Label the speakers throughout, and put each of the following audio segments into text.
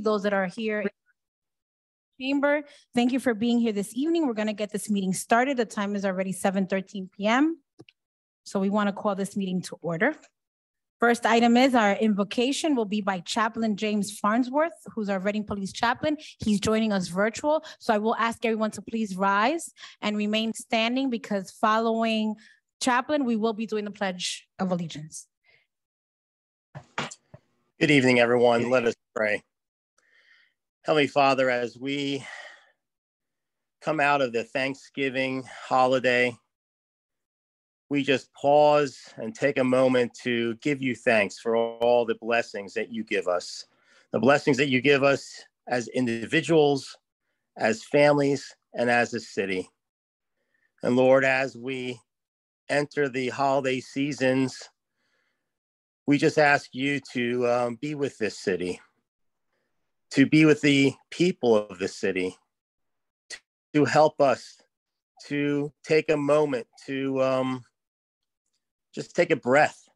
Speaker 1: those that are here chamber. Thank you for being here this evening. We're going to get this meeting started. The time is already 7:13 PM. So we want to call this meeting to order. First item is our invocation will be by Chaplain James Farnsworth, who's our Reading Police Chaplain. He's joining us virtual. So I will ask everyone to please rise and remain standing because following Chaplain, we will be doing the Pledge of Allegiance.
Speaker 2: Good evening, everyone. Let us pray. Heavenly Father, as we come out of the Thanksgiving holiday, we just pause and take a moment to give you thanks for all the blessings that you give us, the blessings that you give us as individuals, as families, and as a city. And Lord, as we enter the holiday seasons, we just ask you to um, be with this city, to be with the people of the city, to help us to take a moment to um, just take a breath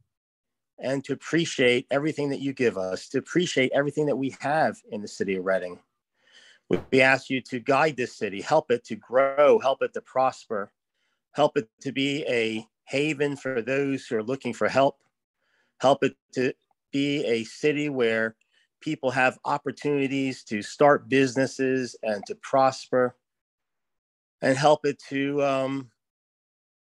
Speaker 2: and to appreciate everything that you give us, to appreciate everything that we have in the city of Reading. We ask you to guide this city, help it to grow, help it to prosper, help it to be a haven for those who are looking for help, help it to be a city where people have opportunities to start businesses and to prosper, and help it to um,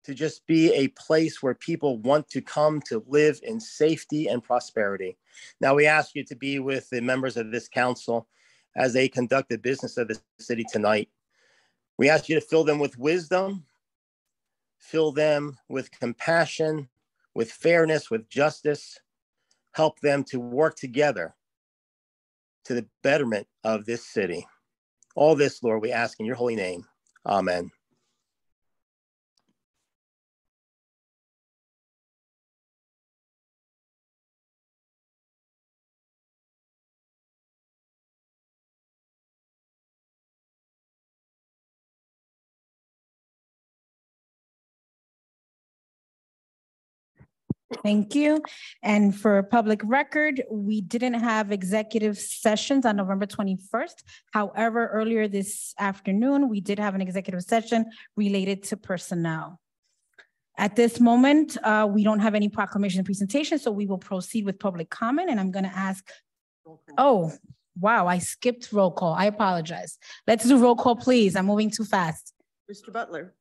Speaker 2: to just be a place where people want to come to live in safety and prosperity. Now, we ask you to be with the members of this council as they conduct the business of the city tonight. We ask you to fill them with wisdom, fill them with compassion, with fairness, with justice, help them to work together to the betterment of this city. All this, Lord, we ask in your holy name. Amen.
Speaker 1: Thank you. And for public record, we didn't have executive sessions on November 21st. However, earlier this afternoon, we did have an executive session related to personnel. At this moment, uh, we don't have any proclamation presentation, so we will proceed with public comment and I'm gonna ask, oh, wow, I skipped roll call. I apologize. Let's do roll call, please. I'm moving too fast.
Speaker 3: Mr. Butler.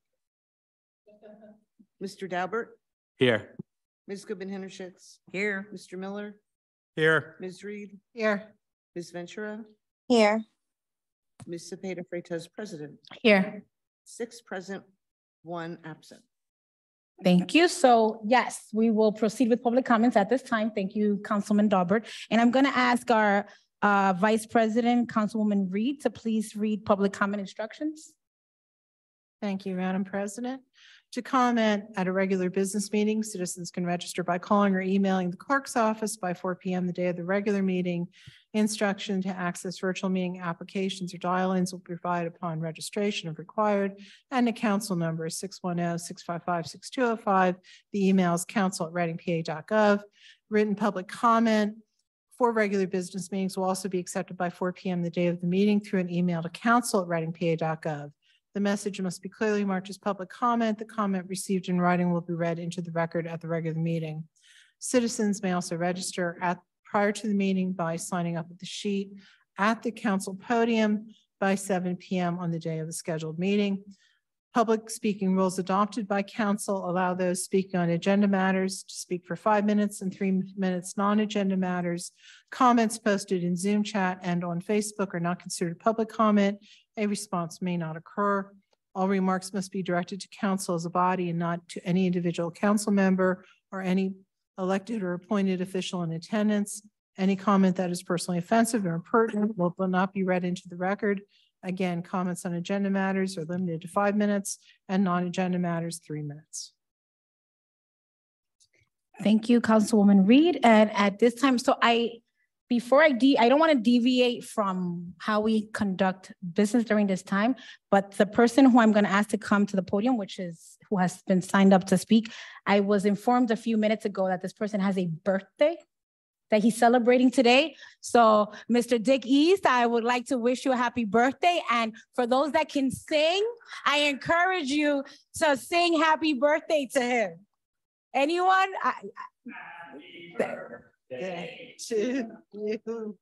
Speaker 3: Mr. Daubert,
Speaker 4: Here.
Speaker 3: Ms. Goodman Hendricks,
Speaker 1: Here.
Speaker 3: Mr. Miller,
Speaker 4: Here.
Speaker 3: Ms. Reed,
Speaker 1: Here.
Speaker 3: Ms. Ventura,
Speaker 5: Here.
Speaker 3: Ms. Cepeda Freytiz, President.
Speaker 1: Here.
Speaker 3: Six present, one absent.
Speaker 1: Thank you. So yes, we will proceed with public comments at this time. Thank you, Councilman Daubert. And I'm going to ask our uh, Vice President, Councilwoman Reed, to please read public comment instructions.
Speaker 6: Thank you, Madam President. To comment at a regular business meeting, citizens can register by calling or emailing the clerk's office by four PM the day of the regular meeting. Instruction to access virtual meeting applications or dial-ins will be provided upon registration if required. And the council number is 610-655-6205. The email is council@readingpa.gov. Written public comment for regular business meetings will also be accepted by four PM the day of the meeting through an email to council at council@readingpa.gov. The message must be clearly marked as public comment. The comment received in writing will be read into the record at the regular meeting. Citizens may also register at, prior to the meeting by signing up at the sheet at the council podium by 7 PM on the day of the scheduled meeting. Public speaking rules adopted by council allow those speaking on agenda matters to speak for five minutes and three minutes non-agenda matters. Comments posted in Zoom chat and on Facebook are not considered public comment a response may not occur. All remarks must be directed to council as a body and not to any individual council member or any elected or appointed official in attendance. Any comment that is personally offensive or impertinent will will not be read into the record. Again, comments on agenda matters are limited to five minutes and non-agenda matters, three minutes.
Speaker 1: Thank you, Councilwoman Reed. And at this time, so I, before I de, I don't want to deviate from how we conduct business during this time, but the person who I'm going to ask to come to the podium, which is, who has been signed up to speak, I was informed a few minutes ago that this person has a birthday. that he's celebrating today. So, Mr. Dick Ehst, I would like to wish you a happy birthday. And for those that can sing, I encourage you to sing happy birthday to him. Anyone? I,
Speaker 6: Birthday to you.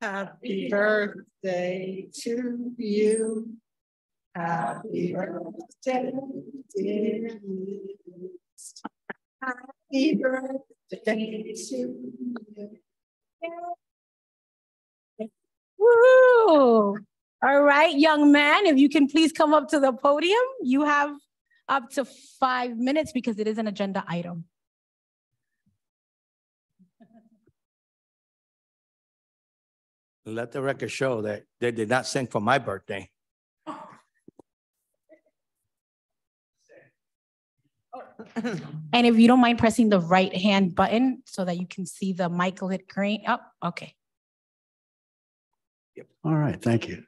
Speaker 6: Happy birthday to you. Happy birthday, dear Ehst. Happy birthday to you.
Speaker 1: Woo! All right, young man, if you can please come up to the podium. You have up to five minutes because it is an agenda item.
Speaker 4: Let the record show that they did not sing for my birthday.
Speaker 1: And if you don't mind pressing the right hand button so that you can see the mic lit green up, okay. Yep.
Speaker 5: All right, thank you.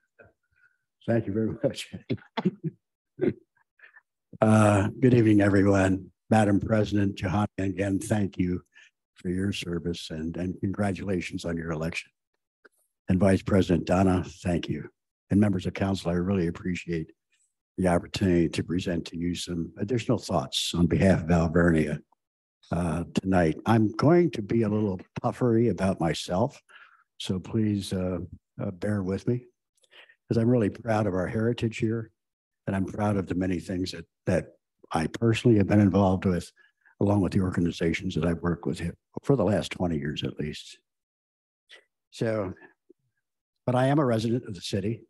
Speaker 5: Thank you very much. Uh, Good evening, everyone. Madam President Johanna, again, thank you for your service and, and congratulations on your election. And Vice President Donna, thank you. And members of council, I really appreciate the opportunity to present to you some additional thoughts on behalf of Alvernia uh, tonight. I'm going to be a little puffery about myself, so please uh, uh, bear with me because I'm really proud of our heritage here. And I'm proud of the many things that, that I personally have been involved with, along with the organizations that I've worked with for the last 20 years at least. So, but I am a resident of the city,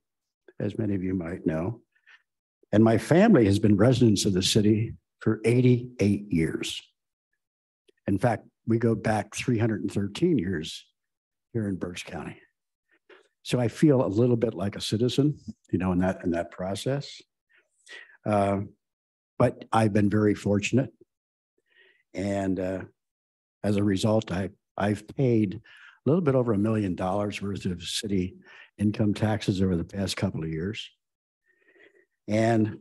Speaker 5: as many of you might know. And my family has been residents of the city for 88 years. In fact, we go back 313 years here in Berks County. So I feel a little bit like a citizen, you know, in that in that process. Uh, but I've been very fortunate, and uh, as a result, I I've paid little bit over a million dollars worth of city income taxes over the past couple of years. And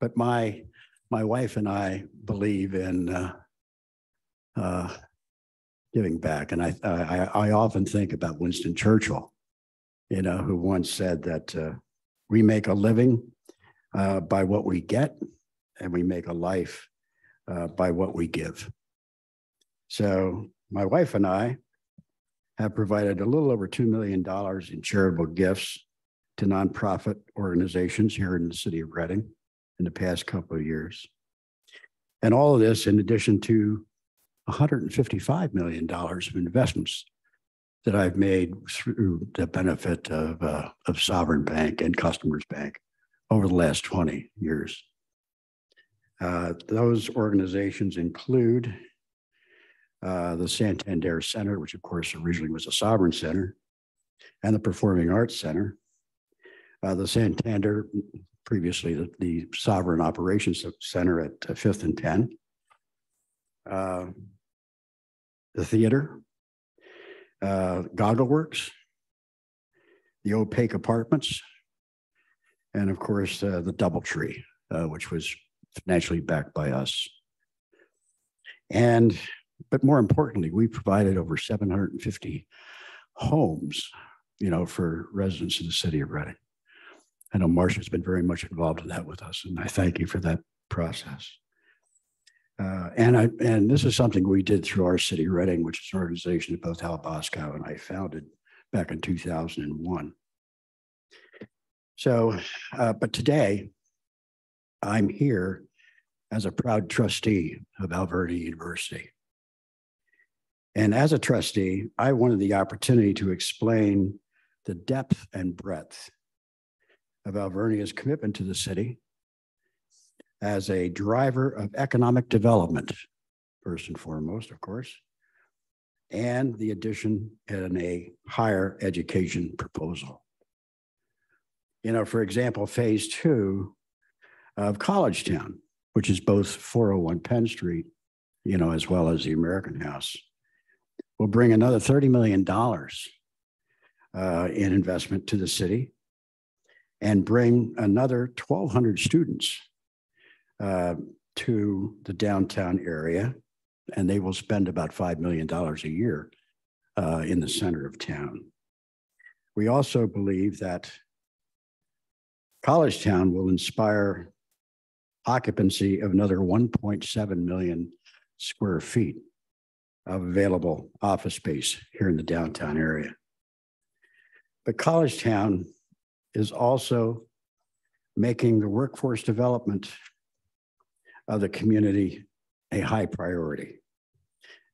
Speaker 5: but my my wife and I believe in uh, uh, giving back, and I, I I often think about Winston Churchill, you know, who once said that uh, we make a living uh, by what we get, and we make a life uh, by what we give. So my wife and I have provided a little over $2 million in charitable gifts to nonprofit organizations here in the city of Reading in the past couple of years. And all of this in addition to $155 million of investments that I've made through the benefit of, uh, of Sovereign Bank and Customers Bank over the last 20 years. Uh, those organizations include uh, the Santander Center, which of course originally was a sovereign center, and the Performing Arts Center. Uh, the Santander, previously the, the Sovereign Operations Center at uh, Fifth and 10. Uh, the theater, uh, Goggle Works, the O'Pake Apartments, and of course, uh, the Doubletree, uh, which was financially backed by us. And, but more importantly, we provided over 750 homes, you know, for residents in the city of Reading. I know Marcia's been very much involved in that with us, and I thank you for that process. Uh, and I and this is something we did through our city Reading, which is an organization that both Al Boscov and I founded back in 2001. So, uh, but today I'm here as a proud trustee of Alvernia University. And as a trustee, I wanted the opportunity to explain the depth and breadth of Alvernia's commitment to the city as a driver of economic development, first and foremost, of course, and the addition in a higher education proposal. You know, for example, phase two of College Town, which is both 401 Penn Street, you know, as well as the American House, will bring another $30 million uh, in investment to the city and bring another 1,200 students uh, to the downtown area and they will spend about $5 million a year uh, in the center of town. We also believe that College Town will inspire occupancy of another 1.7 million square feet available office space here in the downtown area. But College Town is also making the workforce development of the community a high priority.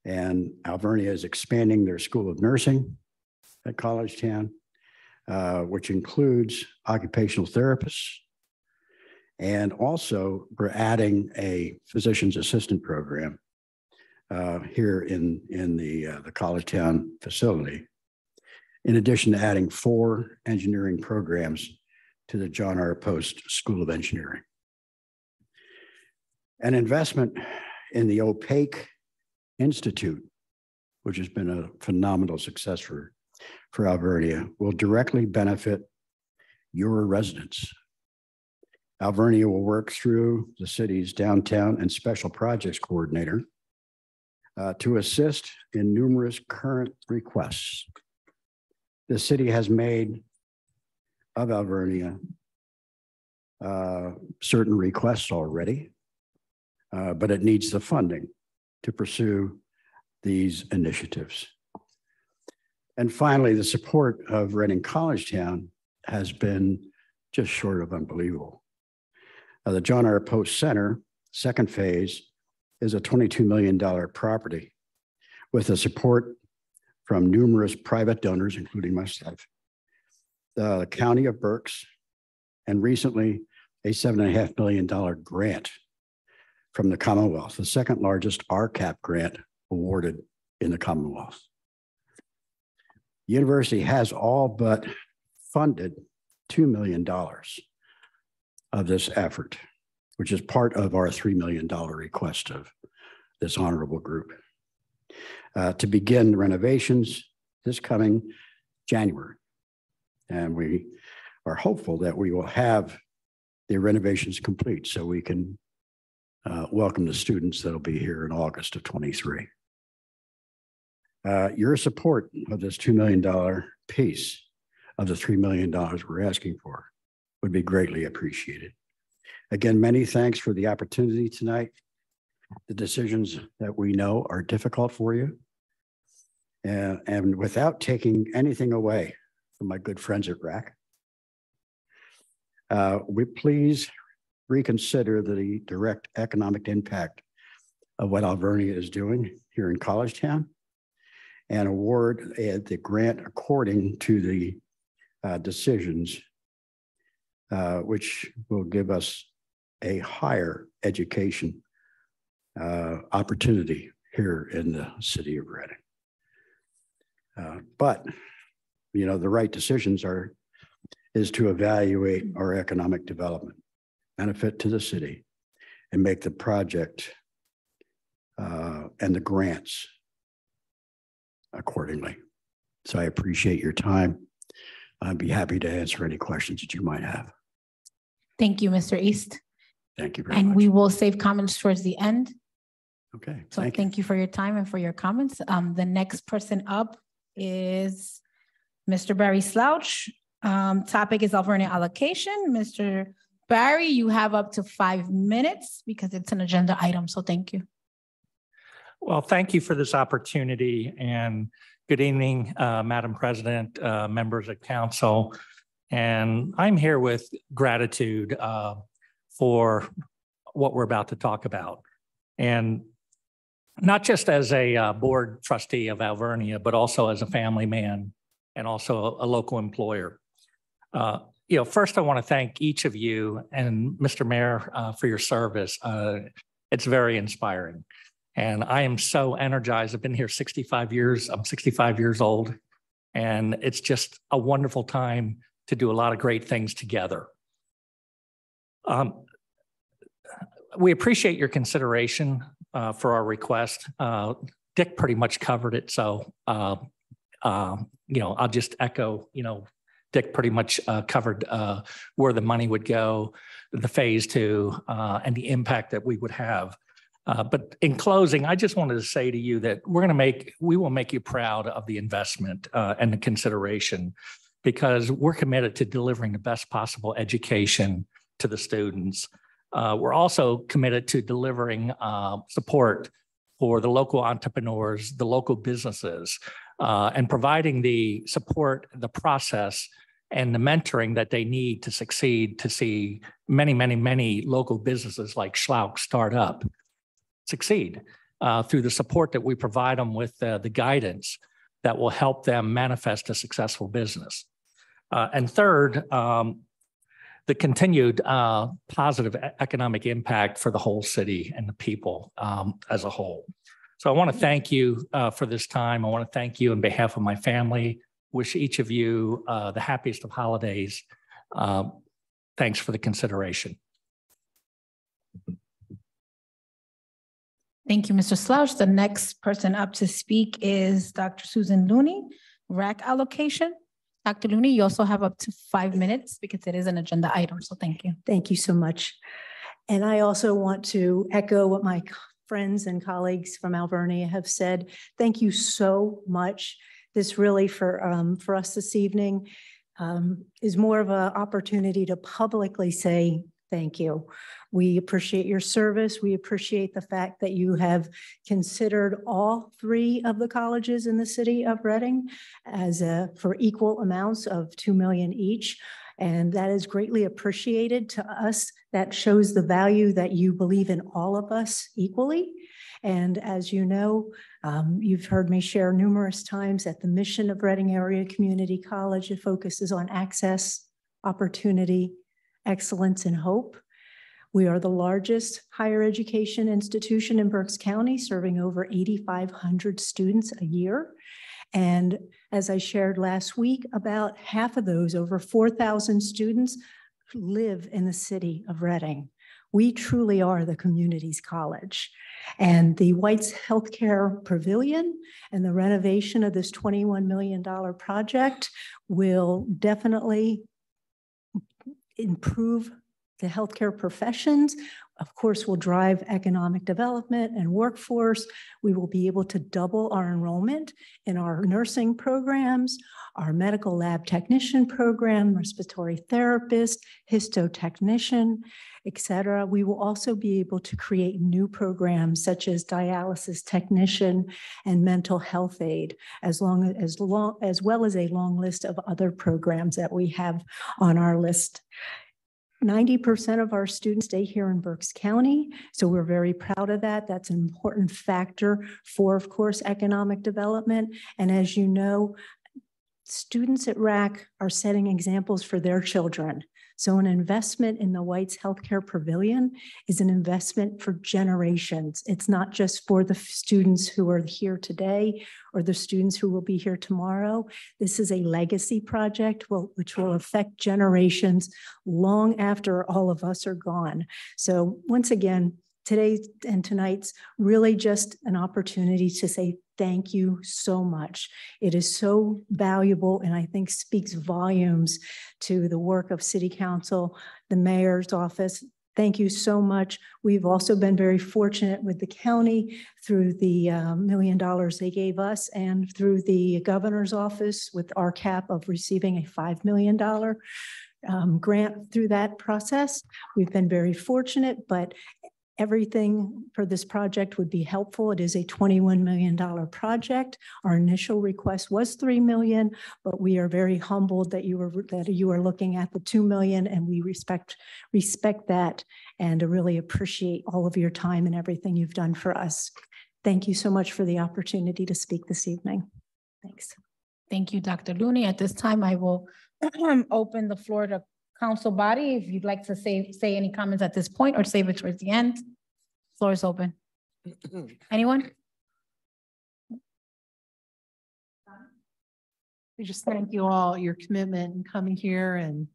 Speaker 5: And Alvernia is expanding their School of Nursing at College Town, uh, which includes occupational therapists. And also, we're adding a physician's assistant program uh, here in, in the, uh, the College Town facility. In addition to adding four engineering programs to the John R. Post School of Engineering. An investment in the O'Pake Institute, which has been a phenomenal success for, for Alvernia, will directly benefit your residents. Alvernia will work through the city's downtown and special projects coordinator uh, to assist in numerous current requests. The city has made of Alvernia uh, certain requests already, uh, but it needs the funding to pursue these initiatives. And finally, the support of Reading College Town has been just short of unbelievable. Uh, the John R. Post Center, second phase, is a $22 million property with the support from numerous private donors, including myself, the County of Berks, and recently a $7.5 million grant from the Commonwealth, the second largest RCAP grant awarded in the Commonwealth. The university has all but funded $2 million of this effort, which is part of our $3 million request of this honorable group. Uh, to begin renovations this coming January. And we are hopeful that we will have the renovations complete so we can uh, welcome the students that'll be here in August of 23. Uh, your support of this $2 million piece of the $3 million we're asking for would be greatly appreciated. Again, many thanks for the opportunity tonight. The decisions that we know are difficult for you. And, and without taking anything away from my good friends at RAC, uh, we please reconsider the direct economic impact of what Alvernia is doing here in College Town and award uh, the grant according to the uh, decisions, uh, which will give us a higher education uh, opportunity here in the city of Reading. Uh, but, you know, the right decisions are, is to evaluate our economic development, benefit to the city, and make the project uh, and the grants accordingly. So I appreciate your time. I'd be happy to answer any questions that you might have.
Speaker 1: Thank you, Mr. Ehst.
Speaker 5: Thank you very
Speaker 1: And
Speaker 5: much.
Speaker 1: And we will save comments towards the end.
Speaker 5: Okay,
Speaker 1: So
Speaker 5: thank you.
Speaker 1: thank you for your time and for your comments. Um, the next person up is Mr. Barry Schlauch. Um, topic is Alvernia allocation. Mr. Barry, you have up to five minutes because it's an agenda item, so thank you.
Speaker 7: Well, thank you for this opportunity and good evening, uh, Madam President, uh, members of council. And I'm here with gratitude uh, for what we're about to talk about. And not just as a uh, board trustee of Alvernia, but also as a family man and also a, local employer. Uh, you know, first I want to thank each of you and Mr. Mayor uh, for your service. It's very inspiring. And I am so energized. I've been here 65 years. I'm 65 years old. And it's just a wonderful time to do a lot of great things together. Um, we appreciate your consideration uh, for our request. Uh, Dick pretty much covered it. So, uh, uh, you know, I'll just echo, you know, Dick pretty much uh, covered uh, where the money would go, the phase two, and the impact that we would have. Uh, but in closing, I just wanted to say to you that we're going to make, we will make you proud of the investment uh, and the consideration because we're committed to delivering the best possible education to the students. Uh, we're also committed to delivering uh, support for the local entrepreneurs, the local businesses, uh, and providing the support, the process, and the mentoring that they need to succeed to see many, many, many local businesses like Schlauch start up succeed uh, through the support that we provide them with uh, the guidance that will help them manifest a successful business. Uh, and third, um, the continued uh, positive economic impact for the whole city and the people um, as a whole. So I want to thank you uh, for this time. I want to thank you on behalf of my family. Wish each of you uh, the happiest of holidays. thanks for the consideration.
Speaker 1: Thank you, Mr. Schlauch. The next person up to speak is Dr. Susan Looney, RAC allocation. Dr. Looney, you also have up to five minutes because it is an agenda item, so thank you.
Speaker 8: Thank you so much. And I also want to echo what my friends and colleagues from Alvernia have said. Thank you so much. This really for, um, for us this evening um, is more of an opportunity to publicly say thank you. We appreciate your service. We appreciate the fact that you have considered all three of the colleges in the city of Reading as a, for equal amounts of 2 million each. And that is greatly appreciated to us. That shows the value that you believe in all of us equally. And as you know, um, you've heard me share numerous times that the mission of Reading Area Community College focuses on access, opportunity, excellence, and hope. We are the largest higher education institution in Berks County, serving over 8,500 students a year. And as I shared last week, about half of those, over 4,000 students, live in the city of Reading. We truly are the community's college. And the White's Healthcare Pavilion and the renovation of this $21 million project will definitely improve the healthcare professions, of course, will drive economic development and workforce. We will be able to double our enrollment in our nursing programs, our medical lab technician program, respiratory therapist, histotechnician, et cetera. We will also be able to create new programs such as dialysis technician and mental health aid, as long as long as well as a long list of other programs that we have on our list. 90% of our students stay here in Berks County, so we're very proud of that. That's an important factor for, of course, economic development. And as you know, students at RAC are setting examples for their children. So an investment in the White's Healthcare Pavilion is an investment for generations. It's not just for the students who are here today or the students who will be here tomorrow. This is a legacy project which will affect generations long after all of us are gone. So once again, today and tonight's really just an opportunity to say thank you so much. It is so valuable and I think speaks volumes to the work of City Council, the mayor's office. Thank you so much. We've also been very fortunate with the county through the uh, million dollars they gave us and through the governor's office with RCAP of receiving a $5 million um, grant through that process. We've been very fortunate, but everything for this project would be helpful. It is a $21 million project. Our initial request was 3 million, but we are very humbled that you were that you are looking at the 2 million and we respect respect that and really appreciate all of your time and everything you've done for us. Thank you so much for the opportunity to speak this evening. Thanks.
Speaker 1: Thank you, Dr. Looney. At this time, I will open the floor to council body, if you'd like to say, say any comments at this point or save it towards the end, floor is open. Anyone?
Speaker 6: We just thank you all, your commitment in coming here and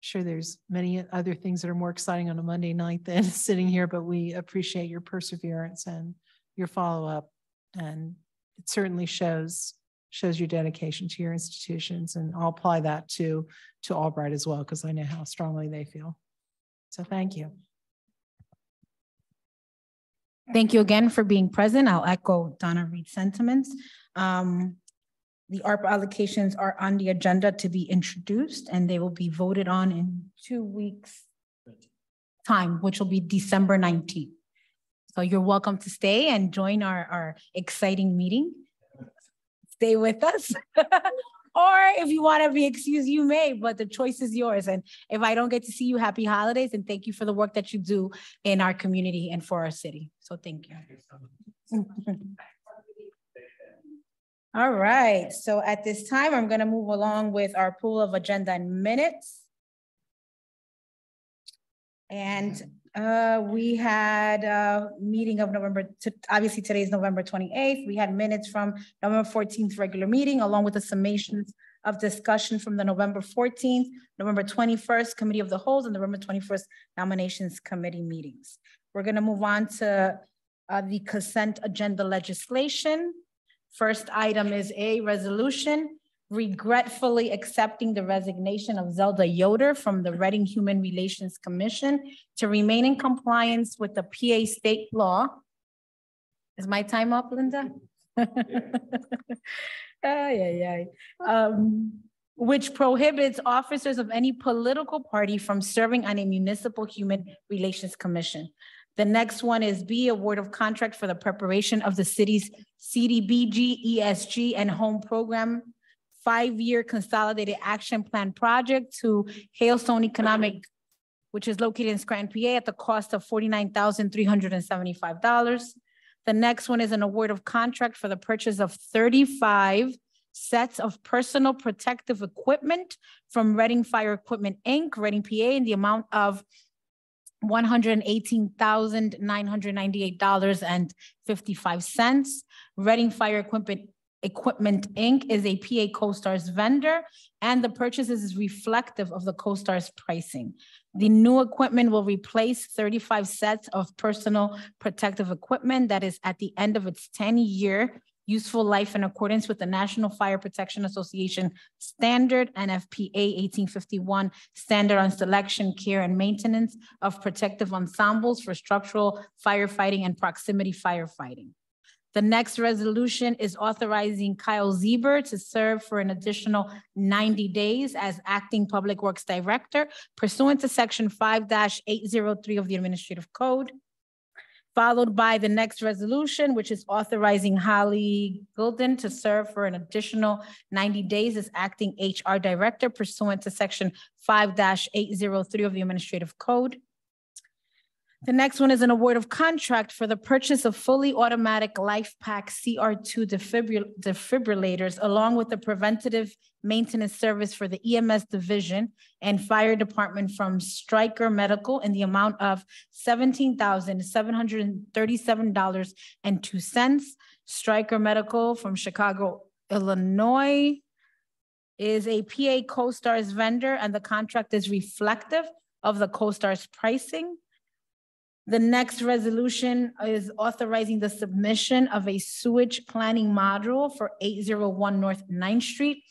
Speaker 6: I'm sure there's many other things that are more exciting on a Monday night than sitting here, but we appreciate your perseverance and your follow-up. And it certainly shows shows your dedication to your institutions. And I'll apply that to, to Albright as well, because I know how strongly they feel. So thank you.
Speaker 1: Thank you again for being present. I'll echo Donna Reed's sentiments. Um, the ARPA allocations are on the agenda to be introduced and they will be voted on in two weeks' time, which will be December nineteenth. So you're welcome to stay and join our, our exciting meeting. Stay with us. Or if you want to be excused, you may, but the choice is yours. And if I don't get to see you, happy holidays and thank you for the work that you do in our community and for our city. So thank you. All right, so at this time, I'm gonna move along with our pool of agenda and minutes. And uh, we had a meeting of November, t- obviously today is November twenty-eighth. We had minutes from November fourteenth regular meeting, along with the summations of discussion from the November fourteenth, November twenty-first Committee of the Holes, and November twenty-first Nominations Committee meetings. We're gonna move on to uh, the consent agenda legislation. First item is a resolution regretfully accepting the resignation of Zelda Yoder from the Reading Human Relations Commission to remain in compliance with the PA state law. Is my time up, Linda? Ay, ay, ay. Um, which prohibits officers of any political party from serving on a municipal human relations commission. The next one is B, award of contract for the preparation of the city's CDBG, ESG, and home program five-year consolidated action plan project to Hailstone Economic, which is located in Scranton, PA, at the cost of forty-nine thousand three hundred and seventy-five dollars. The next one is an award of contract for the purchase of thirty-five sets of personal protective equipment from Reading Fire Equipment, Inc., Reading, PA, in the amount of one hundred and eighteen thousand nine hundred ninety-eight dollars and fifty-five cents. Reading Fire Equipment Equipment, Inc. is a PA COSTARS vendor, and the purchase is reflective of the COSTARS pricing. The new equipment will replace thirty-five sets of personal protective equipment that is at the end of its ten-year useful life in accordance with the National Fire Protection Association Standard NFPA eighteen fifty-one Standard on Selection, Care, and Maintenance of Protective Ensembles for Structural Firefighting and Proximity Firefighting. The next resolution is authorizing Kyle Zeber to serve for an additional ninety days as acting Public Works Director pursuant to section 5-803 of the Administrative Code. Followed by the next resolution, which is authorizing Holly Gilden to serve for an additional ninety days as acting HR Director pursuant to section 5-803 of the Administrative Code. The next one is an award of contract for the purchase of fully automatic LIFEPAK CR2 defibril- defibrillators, along with the preventative maintenance service for the EMS division and fire department from Stryker Medical in the amount of seventeen thousand seven hundred and thirty-seven dollars and two cents. Stryker Medical from Chicago, Illinois is a PA COSTARS vendor, and the contract is reflective of the COSTARS pricing. The next resolution is authorizing the submission of a sewage planning module for eight zero one North 9th Street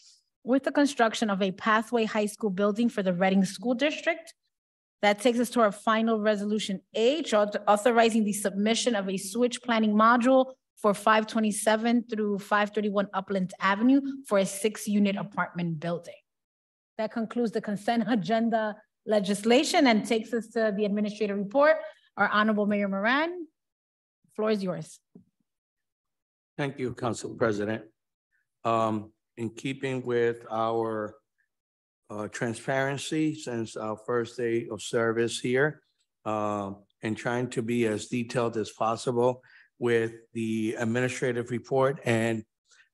Speaker 1: with the construction of a Pathway High School building for the Reading School District. That takes us to our final resolution H, authorizing the submission of a sewage planning module for five twenty-seven through five thirty-one Upland Avenue for a six-unit apartment building. That concludes the consent agenda legislation and takes us to the administrative report. Our Honorable Mayor Moran, the floor is yours.
Speaker 4: Thank you, Council President. Um, in keeping with our uh, transparency since our first day of service here, uh, and trying to be as detailed as possible with the administrative report and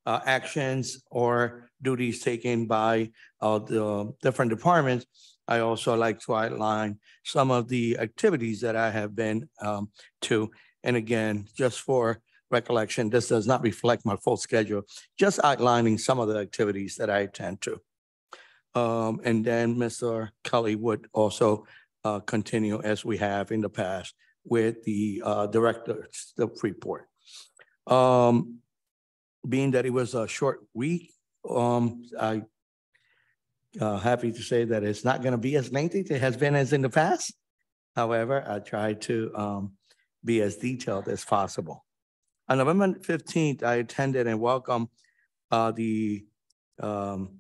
Speaker 4: uh, actions or duties taken by uh, the different departments, I also like to outline some of the activities that I have been um, to. And again, just for recollection, this does not reflect my full schedule, just outlining some of the activities that I attend to. Um, and then Mr. Kelly would also uh, continue as we have in the past with the uh, director's the report. Um, being that it was a short week, um, I uh, happy to say that it's not going to be as lengthy as it has been as in the past. However, I try to um, be as detailed as possible. On November fifteenth, I attended and welcomed uh, the um,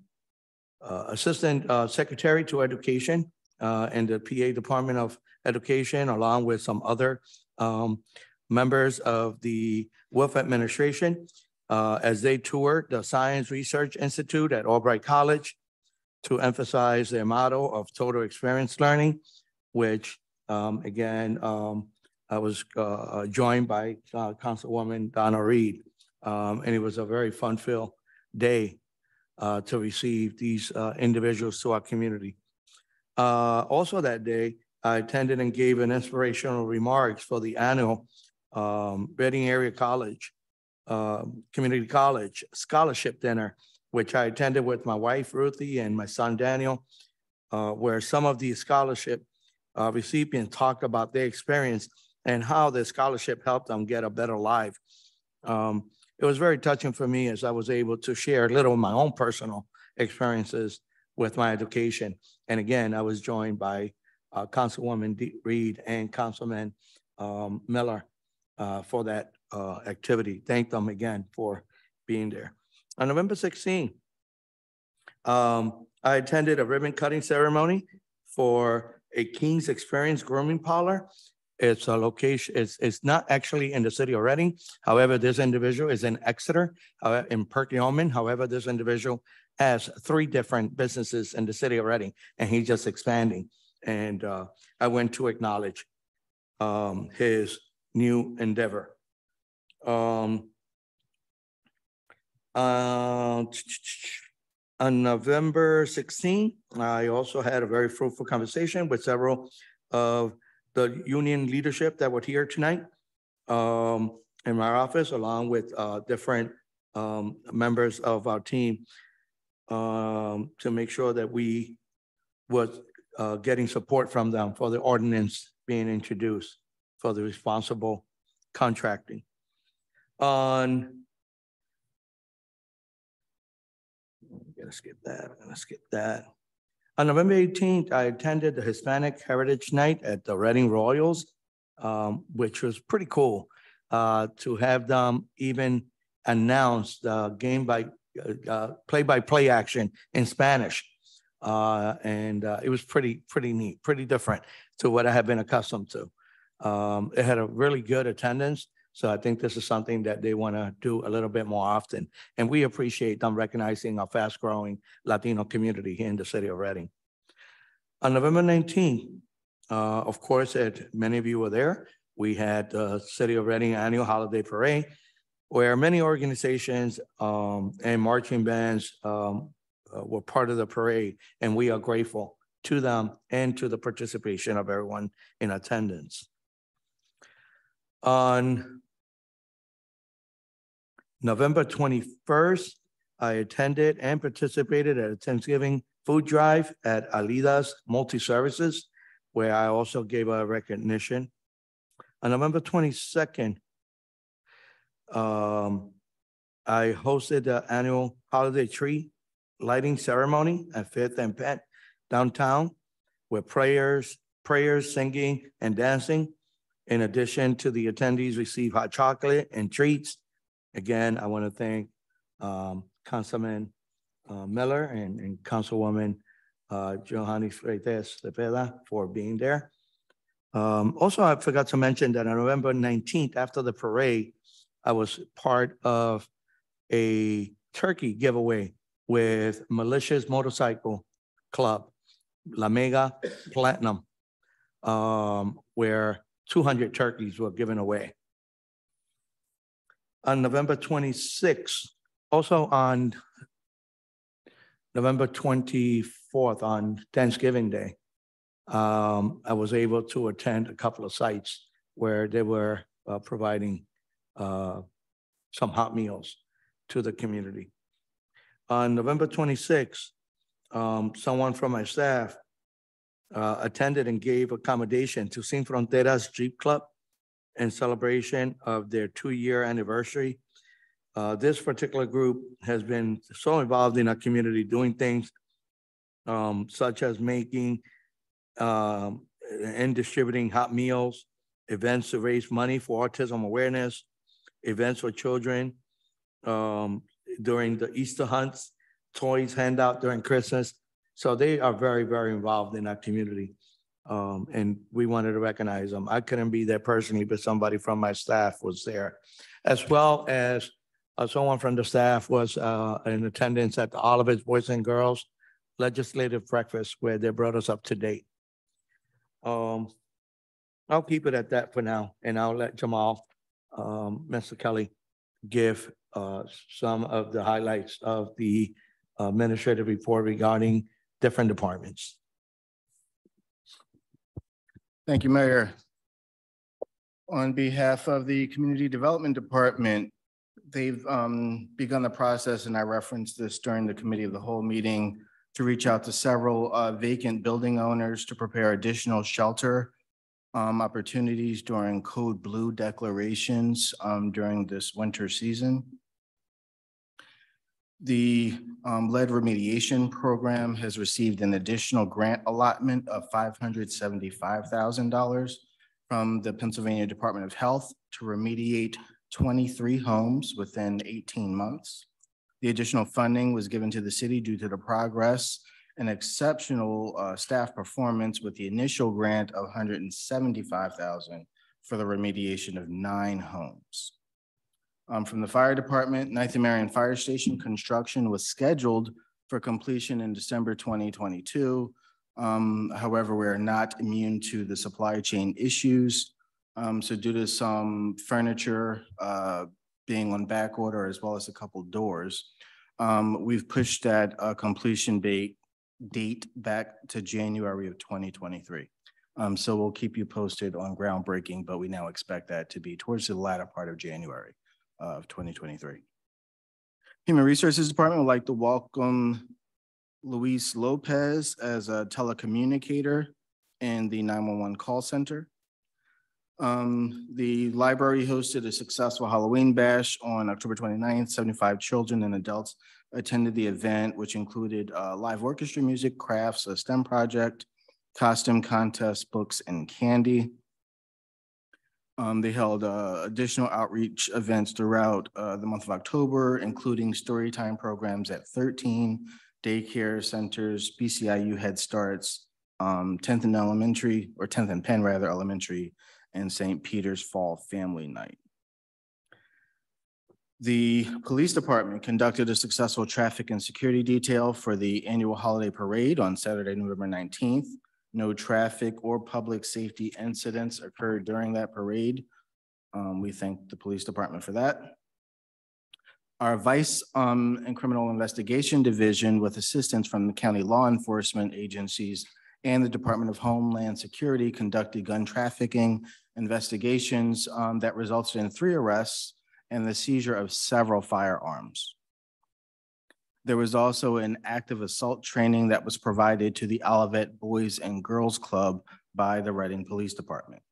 Speaker 4: uh, Assistant uh, Secretary to Education uh, and the PA Department of Education, along with some other um, members of the Wolf administration uh, as they toured the Science Research Institute at Albright College to emphasize their motto of total experience learning, which um, again, um, I was uh, uh, joined by uh, Councilwoman Donna Reed. Um, and it was a very fun-filled day uh, to receive these uh, individuals to our community. Uh, also that day, I attended and gave an inspirational remarks for the annual um, Reading Area College, Community College Scholarship Dinner, which I attended with my wife Ruthie and my son Daniel, uh, where some of the scholarship uh, recipients talked about their experience and how the scholarship helped them get a better life. Um, it was very touching for me as I was able to share a little of my own personal experiences with my education. And again, I was joined by uh, Councilwoman D- Reed and Councilman um, Miller uh, for that uh, activity. Thank them again for being there. On November 16, um, I attended a ribbon cutting ceremony for a King's Experience grooming parlor. It's a location, it's, it's not actually in the city of Reading. However, this individual is in Exeter, uh, in Perkiomen. However, this individual has three different businesses in the city of Reading, and he's just expanding. And uh, I went to acknowledge um, his new endeavor. Um, uh, on November 16, I also had a very fruitful conversation with several of the union leadership that were here tonight um, in my office, along with uh, different um, members of our team um, to make sure that we was uh, getting support from them for the ordinance being introduced for the responsible contracting. On gonna skip that. I'm gonna skip that. On November 18th, I attended the Hispanic Heritage Night at the Reading Royals, um, which was pretty cool uh, to have them even announce the game by uh, uh, play-by-play action in Spanish. Uh, and uh, it was pretty, pretty neat, pretty different to what I have been accustomed to. Um, it had a really good attendance. So I think this is something that they want to do a little bit more often. And we appreciate them recognizing our fast growing Latino community here in the city of Reading. On November 19th, uh, of course, at, many of you were there, we had the City of Reading Annual Holiday Parade, where many organizations um, and marching bands um, uh, were part of the parade, and we are grateful to them and to the participation of everyone in attendance. On November 21st, I attended and participated at a Thanksgiving food drive at Alida's Multi-Services, where I also gave a recognition. On November 22nd, um, I hosted the annual holiday tree lighting ceremony at Fifth and Penn downtown with prayers, prayers, singing, and dancing. In addition to the attendees receive hot chocolate and treats. Again, I want to thank um, Councilman uh, Miller and, and Councilwoman uh, Johanny Freytiz Cepeda for being there. Um, also, I forgot to mention that on November 19th, after the parade, I was part of a turkey giveaway with Malicious Motorcycle Club, La Mega Platinum, um, where 200 turkeys were given away. On November 26th, also on November 24th, on Thanksgiving Day, um, I was able to attend a couple of sites where they were uh, providing uh, some hot meals to the community. On November 26th, um, someone from my staff uh, attended and gave accommodation to Sin Fronteras Jeep Club in celebration of their two-year anniversary. Uh, this particular group has been so involved in our community doing things um, such as making um, and distributing hot meals events to raise money for autism awareness, events for children um, during the Easter hunts, toys handout during Christmas. So they are very, very involved in our community. Um, and we wanted to recognize them. I couldn't be there personally, but somebody from my staff was there. As well as uh, someone from the staff was uh, in attendance at the Olivet's Boys and Girls Legislative Breakfast where they brought us up to date. Um, I'll keep it at that for now, and I'll let Jamal, um, Mr. Kelly, give uh, some of the highlights of the administrative report regarding different departments.
Speaker 9: Thank you, Mayor. On behalf of the Community Development Department, they've um, begun the process, and I referenced this during the Committee of the Whole meeting, to reach out to several uh, vacant building owners to prepare additional shelter um, opportunities during Code Blue declarations um, during this winter season. The um, lead remediation program has received an additional grant allotment of $575,000 from the Pennsylvania Department of Health to remediate 23 homes within 18 months. The additional funding was given to the city due to the progress and exceptional uh, staff performance with the initial grant of 175,000 dollars for the remediation of nine homes. Um, from the fire department, Ninth and Marion Fire Station construction was scheduled for completion in December 2022. Um, however, we are not immune to the supply chain issues. Um, so due to some furniture uh, being on back order as well as a couple doors, um, we've pushed that uh, completion date date back to January of 2023. Um, so we'll keep you posted on groundbreaking, but we now expect that to be towards the latter part of January of 2023. Human Resources Department would like to welcome Luis Lopez as a telecommunicator in the 911 call center. Um, the library hosted a successful Halloween bash on October 29th. 75 children and adults attended the event, which included uh, live orchestra music, crafts, a STEM project, costume contest, books, and candy. Um, they held uh, additional outreach events throughout uh, the month of October, including story time programs at 13 daycare centers, BCIU Head Starts, um, 10th and Elementary, or 10th and Penn rather, Elementary, and St. Peter's Fall Family Night. The police department conducted a successful traffic and security detail for the annual holiday parade on Saturday, November 19th. No traffic or public safety incidents occurred during that parade. Um, we thank the police department for that. Our Vice um, and Criminal Investigation Division, with assistance from the county law enforcement agencies and the Department of Homeland Security, conducted gun trafficking investigations um, that resulted in three arrests and the seizure of several firearms. There was also an active assault training that was provided to the Olivet Boys and Girls Club by the Reading Police Department.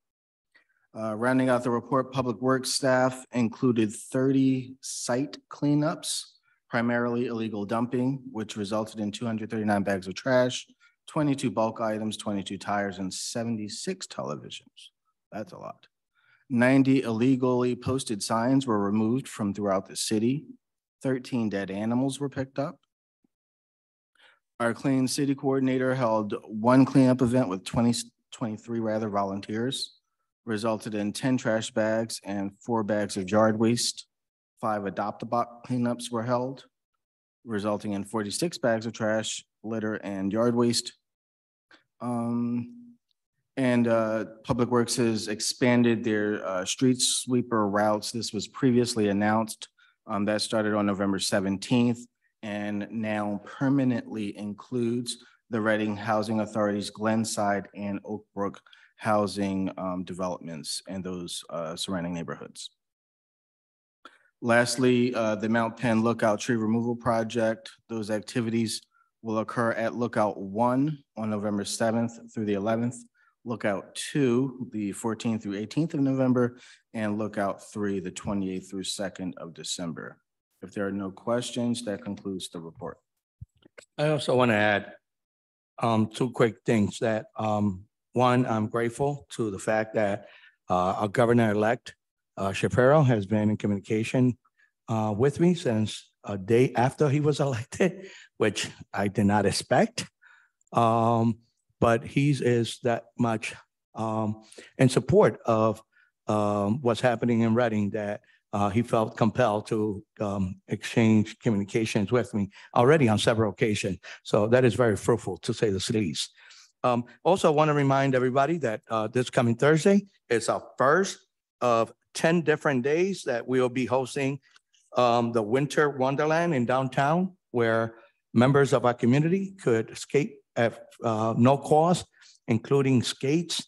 Speaker 9: Uh, rounding out the report, Public Works staff included 30 site cleanups, primarily illegal dumping, which resulted in 239 bags of trash, 22 bulk items, 22 tires, and 76 televisions. That's a lot. 90 illegally posted signs were removed from throughout the city. 13 dead animals were picked up. Our Clean City Coordinator held one cleanup event with 20, 23 rather volunteers, resulted in 10 trash bags and four bags of yard waste. Five adopt-a-box cleanups were held, resulting in 46 bags of trash, litter, and yard waste. Um, and uh, Public Works has expanded their uh, street sweeper routes. This was previously announced. Um, that started on November 17th and now permanently includes the Reading Housing Authority's Glenside and Oakbrook housing um, developments and those uh, surrounding neighborhoods. Lastly, uh, the Mount Penn Lookout Tree Removal Project, those activities will occur at Lookout 1 on November 7th through the 11th Lookout two, the fourteenth through eighteenth of November, and Lookout three, the twenty-eighth through second of December. If there are no questions, that concludes the report.
Speaker 4: I also want to add um, two quick things that, um, one, I'm grateful to the fact that Uh, our governor-elect, uh, Shapiro has been in communication, uh, with me since a day after he was elected, which I did not expect. Um, but he's is that much, um, in support of, um, what's happening in Reading that, uh, he felt compelled to, um, exchange communications with me already on several occasions. So that is very fruitful, to say the least. Um, also, I want to remind everybody that uh, this coming Thursday is our first of 10 different days that we'll be hosting um, the Winter Wonderland in downtown, where members of our community could skate at uh, no cost, including skates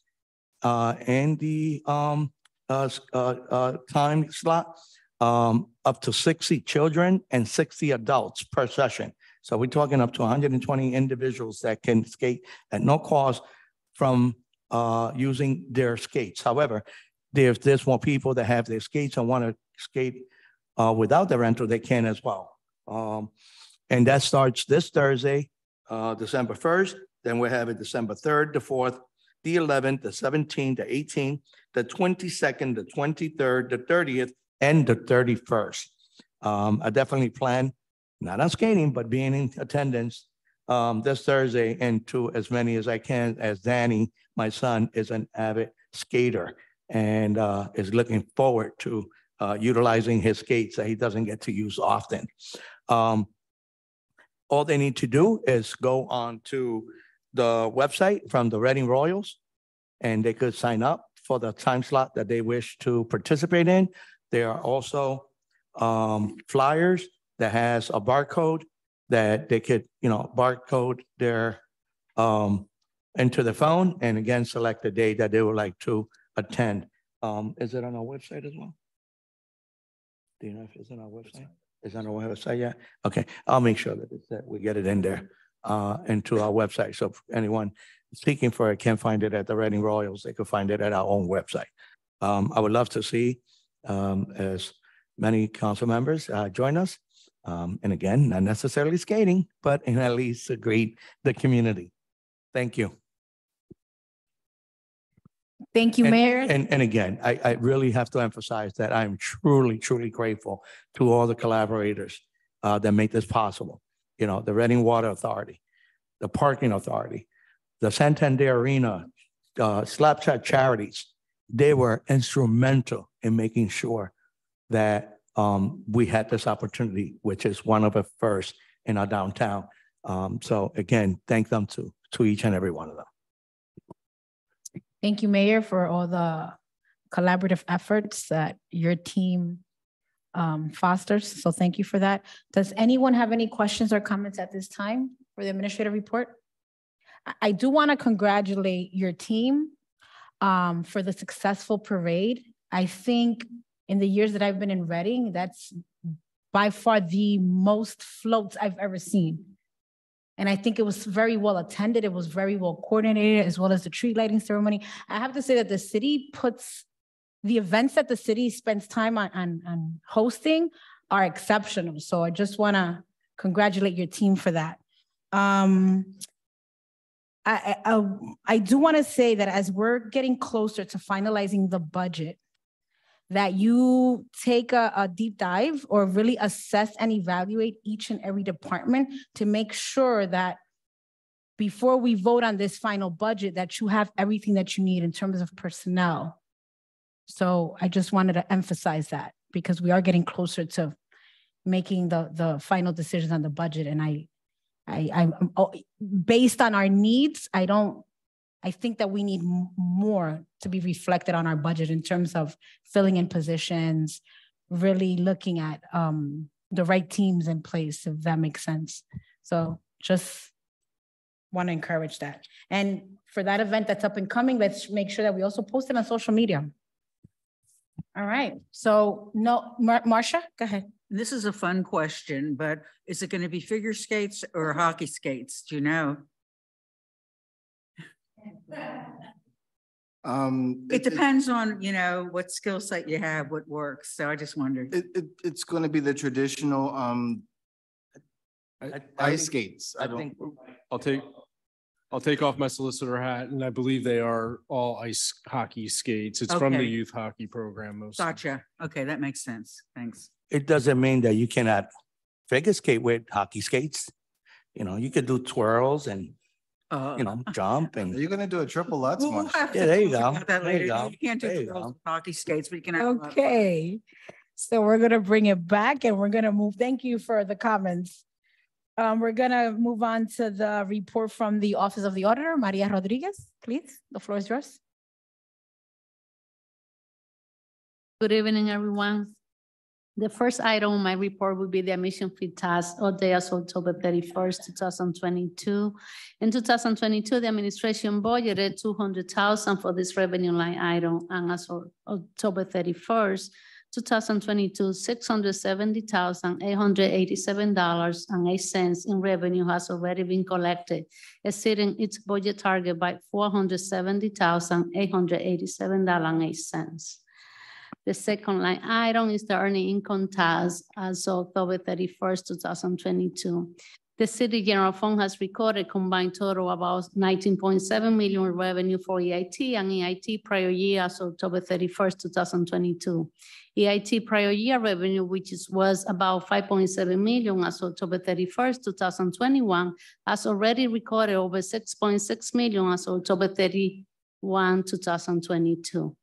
Speaker 4: uh, and the um, uh, uh, uh, time slot, um, up to 60 children and 60 adults per session. So we're talking up to 120 individuals that can skate at no cost from using their skates. However, if there's more people that have their skates and want to skate uh, without the rental, they can as well. Um, and that starts this Thursday, uh, December first. Then we have it December third, the fourth, the eleventh, the seventeenth, the eighteenth, the twenty-second, the twenty-third, the thirtieth, and the thirty-first. Um, I definitely plan, not on skating, but being in attendance um, this Thursday and to as many as I can, as Danny, my son, is an avid skater and uh, is looking forward to uh, utilizing his skates that he doesn't get to use often. Um, all they need to do is go on to the website from the Reading Royals, and they could sign up for the time slot that they wish to participate in. There are also um, flyers that has a barcode that they could, you know, barcode their um, into the phone and again, select the day that they would like to attend. Um, is it on our website as well? Do you know if it's on our website? Is on our website yet? Okay, I'll make sure that it's, that we get it in there, uh, into our website. So if anyone seeking for it can't find it at the Reading Royals, they could find it at our own website. Um, I would love to see, um, as many council members, uh, join us. Um, and again, not necessarily skating, but in at least to greet the community. Thank you.
Speaker 1: Thank you,
Speaker 4: And-
Speaker 1: Mayor.
Speaker 4: And, and again, I, I really have to emphasize that I'm truly, truly grateful to all the collaborators uh, that make this possible. You know, the Reading Water Authority, the Parking Authority, the Santander Arena, uh, Slapshot Charities. They were instrumental in making sure that um, we had this opportunity, which is one of the first in our downtown. Um, so again, thank them to, to each and every one of them.
Speaker 1: Thank you, Mayor, for all the collaborative efforts that your team um, fosters. So thank you for that. Does anyone have any questions or comments at this time for the administrative report? I, do want to congratulate your team um, for the successful parade. I think in the years that I've been in Reading, that's by far the most floats I've ever seen. And I think it was very well attended. It was very well coordinated, as well as the tree lighting ceremony. I have to say that the city puts the events that the city spends time on, on, on hosting are exceptional. So I just want to congratulate your team for that. Um, I, I, I- I do want to say that as we're getting closer to finalizing the budget, that you take a, a deep dive or really assess and evaluate each and every department to make sure that before we vote on this final budget, that you have everything that you need in terms of personnel. So I just wanted to emphasize that because we are getting closer to making the, the final decisions on the budget. And I, I, I'm, oh, based on our needs, I don't, I think that we need more to be reflected on our budget in terms of filling in positions, really looking at um, the right teams in place, if that makes sense. So just want to encourage that. And for that event that's up and coming, let's make sure that we also post it on social media. All right, so no, Mar- Marcia, go ahead.
Speaker 10: This is a fun question, but is it going to be figure skates or hockey skates? Do you know?
Speaker 9: Um,
Speaker 10: It depends on, you know, what skill set you have, what works. So I just wondered.
Speaker 9: It, it, it's going to be the traditional, um,
Speaker 4: I- I
Speaker 9: ice
Speaker 4: think-
Speaker 9: skates. I
Speaker 4: I
Speaker 9: don't,
Speaker 4: think,
Speaker 11: I'll take, I'll take off my solicitor hat and I believe they are all ice hockey skates. It's from the youth hockey program. mostly.
Speaker 10: Gotcha. Okay, that makes sense. Thanks.
Speaker 4: It doesn't mean that you cannot figure skate with hockey skates. You know, you could do twirls and, you know, jump
Speaker 9: Are
Speaker 4: and,
Speaker 9: you gonna do a triple Lutz
Speaker 10: We'll we'll
Speaker 9: one?
Speaker 10: have to
Speaker 4: Yeah, there you
Speaker 10: talk
Speaker 4: go.
Speaker 10: about that
Speaker 4: There you
Speaker 10: later.
Speaker 4: go.
Speaker 10: You can't do
Speaker 4: There you
Speaker 10: twirls
Speaker 4: go.
Speaker 10: with hockey skates, but you can. have a lot of fun.
Speaker 1: Okay, so we're gonna bring it back and we're gonna move, thank you for the comments. Um, we're gonna move on to the report from the Office of the Auditor, Maria Rodriguez, please, the floor is yours.
Speaker 12: Good evening, everyone. The first item on my report would be the emission fee task of as October 31st, 2022. In 2022, the administration budgeted 200,000 for this revenue line item and as of October 31st, 2022, $670,887.08 in revenue has already been collected, exceeding its budget target by $470,887.08. The second line item is the earning income tax as of October thirty-first, two thousand twenty-two. The city general fund has recorded combined total about nineteen point seven million revenue for EIT and EIT prior year as of October thirty-first, two thousand twenty-two. EIT prior year revenue, which is, was about five point seven million as of October thirty-first, two thousand twenty-one, has already recorded over six point six million as of October thirty-one, two thousand twenty-two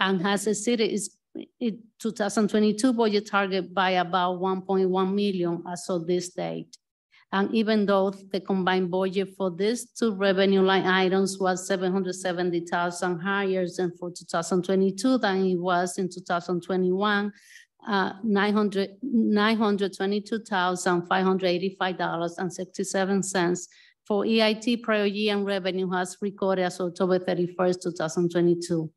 Speaker 12: and has exceeded its it two thousand twenty-two budget target by about one point one million as of this date. And even though the combined budget for these two revenue line items was seven hundred seventy thousand higher than for two thousand twenty-two than it was in two thousand twenty-one, uh, nine hundred, nine hundred twenty-two thousand, five hundred eighty-five dollars and sixty-seven cents for EIT prior year and revenue has recorded as October thirty-first, two thousand twenty-two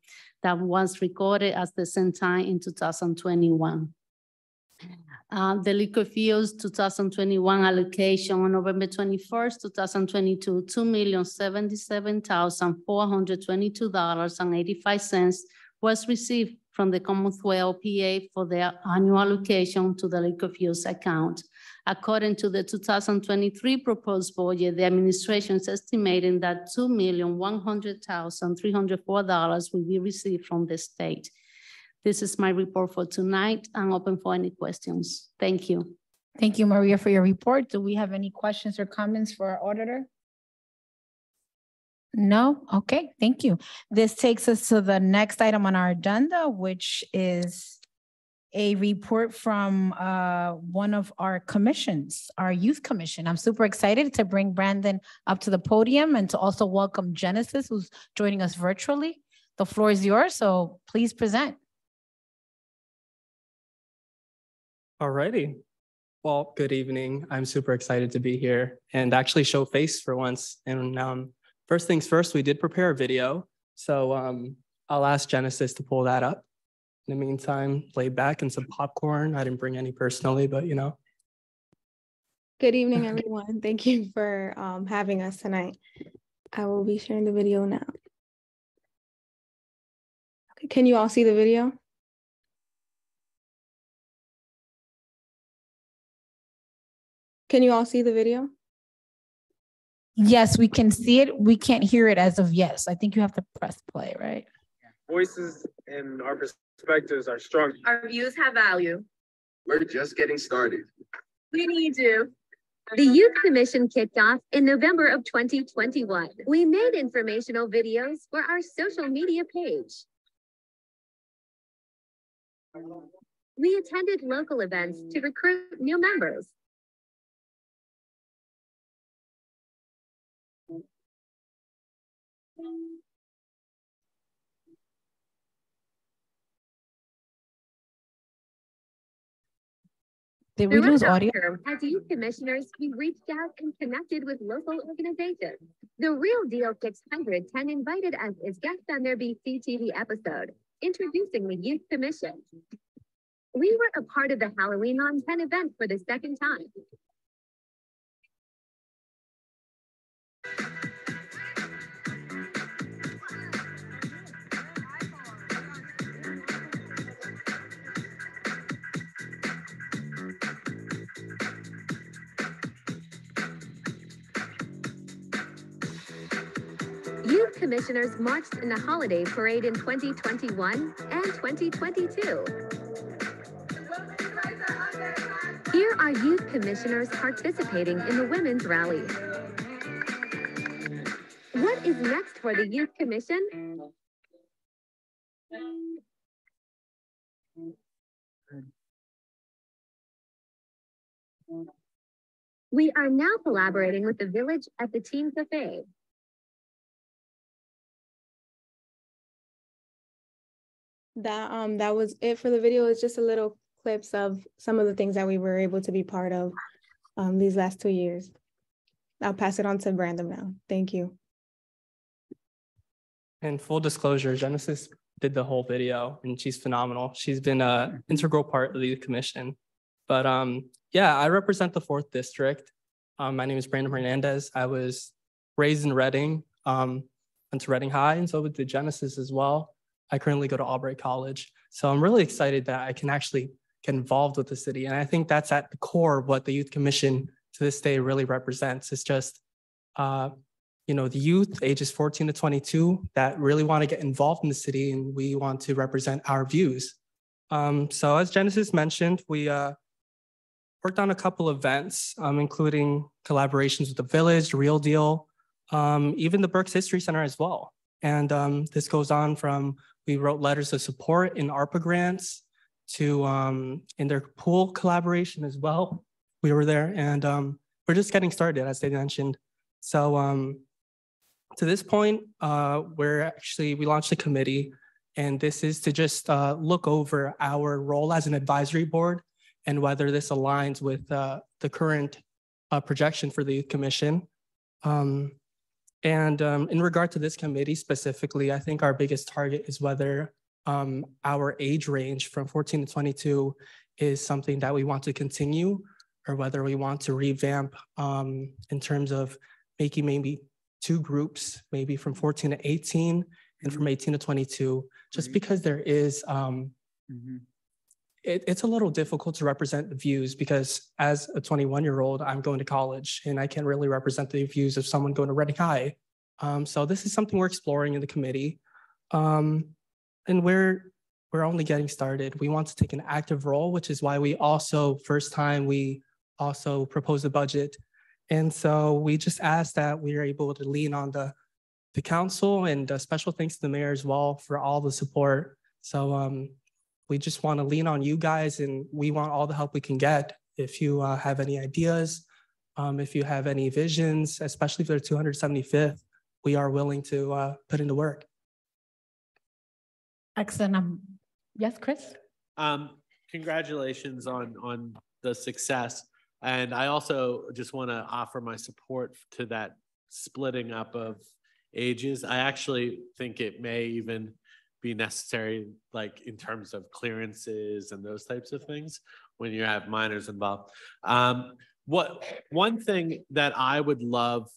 Speaker 12: that was recorded as the same time in two thousand twenty-one. Uh, the liquid fuels two thousand twenty-one allocation on November twenty-first, two thousand twenty-two, two million seventy-seven thousand four hundred twenty-two dollars and eighty-five cents was received from the Commonwealth PA for their annual allocation to the liquid fuels account. According to the two thousand twenty-three proposed budget, the administration is estimating that two million one hundred thousand three hundred four dollars will be received from the state. This is my report for tonight. I'm open for any questions. Thank you.
Speaker 1: Thank you, Maria, for your report. Do we have any questions or comments for our auditor? No? Okay, thank you. This takes us to the next item on our agenda, which is a report from uh, one of our commissions, our youth commission. I'm super excited to bring Brandon up to the podium and to also welcome Genesis, who's joining us virtually. The floor is yours, so please present.
Speaker 13: Alrighty. Well, good evening. I'm super excited to be here and actually show face for once. And um, first things first, we did prepare a video. So um, I'll ask Genesis to pull that up. In the meantime, lay back and some popcorn. I didn't bring any personally, but you know.
Speaker 14: Good evening, everyone. Thank you for um, having us tonight. I will be sharing the video now. Okay, can you all see the video? Can you all see the video?
Speaker 1: Yes, we can see it. We can't hear it as of yes. I think you have to press play, right?
Speaker 15: voices and our perspectives are strong.
Speaker 16: Our views have value.
Speaker 17: We're just getting started.
Speaker 16: We need you. The Youth Commission kicked off in November of 2021. We made informational videos for our social media page. We attended local events to recruit new members.
Speaker 1: Did we lose audio?
Speaker 16: As youth commissioners, we reached out and connected with local organizations. The Real Deal 610 invited us as guests on their BCTV episode, introducing the Youth Commission. We were a part of the Halloween on Penn event for the second time. Commissioners marched in the holiday parade in 2021 and 2022. Here are youth commissioners participating in the women's rally. What is next for the Youth Commission? We are now collaborating with the village at the Teen Cafe.
Speaker 14: That um that was it for the video. It's just a little clips of some of the things that we were able to be part of um these last two years. I'll pass it on to Brandon now. Thank you.
Speaker 13: And full disclosure, Genesis did the whole video and she's phenomenal. She's been a integral part of the commission. But um, yeah, I represent the fourth district. Um, my name is Brandon Hernandez. I was raised in Reading, um, went to Reading High, and so did Genesis as well. I currently go to Albright College. So I'm really excited that I can actually get involved with the city. And I think that's at the core of what the Youth Commission to this day really represents. It's just, uh, you know, the youth ages 14 to 22 that really want to get involved in the city and we want to represent our views. Um, so as Genesis mentioned, we uh, worked on a couple events, um, including collaborations with the Village, Real Deal, um, even the Berks History Center as well. And um, this goes on from we wrote letters of support in ARPA grants to um, in their pool collaboration as well. We were there and um, we're just getting started, as they mentioned. So um, to this point, uh, we're actually, we launched a committee and this is to just uh, look over our role as an advisory board and whether this aligns with uh, the current uh, projection for the Youth Commission. Um, and um, in regard to this committee specifically, I think our biggest target is whether um, our age range from 14 to 22 is something that we want to continue or whether we want to revamp um, in terms of making maybe two groups, maybe from 14 to 18 and from 18 to 22, just because there is, um, it, it's a little difficult to represent the views because as a 21 year old, I'm going to college and I can't really represent the views of someone going to Reading High. Um, so this is something we're exploring in the committee. Um, and we're we're only getting started. We want to take an active role, which is why we also first time we also propose a budget. And so we just ask that we are able to lean on the the council and uh, special thanks to the mayor as well for all the support. So um, we just want to lean on you guys and we want all the help we can get. If you uh, have any ideas, um, if you have any visions, especially if they're 275th, we are willing to uh, put into work.
Speaker 1: Excellent. Um, yes, Chris?
Speaker 18: Um, congratulations on on the success. And I also just want to offer my support to that splitting up of ages. I actually think it may even be necessary, like in terms of clearances and those types of things, when you have minors involved. Um, what one thing that I would love,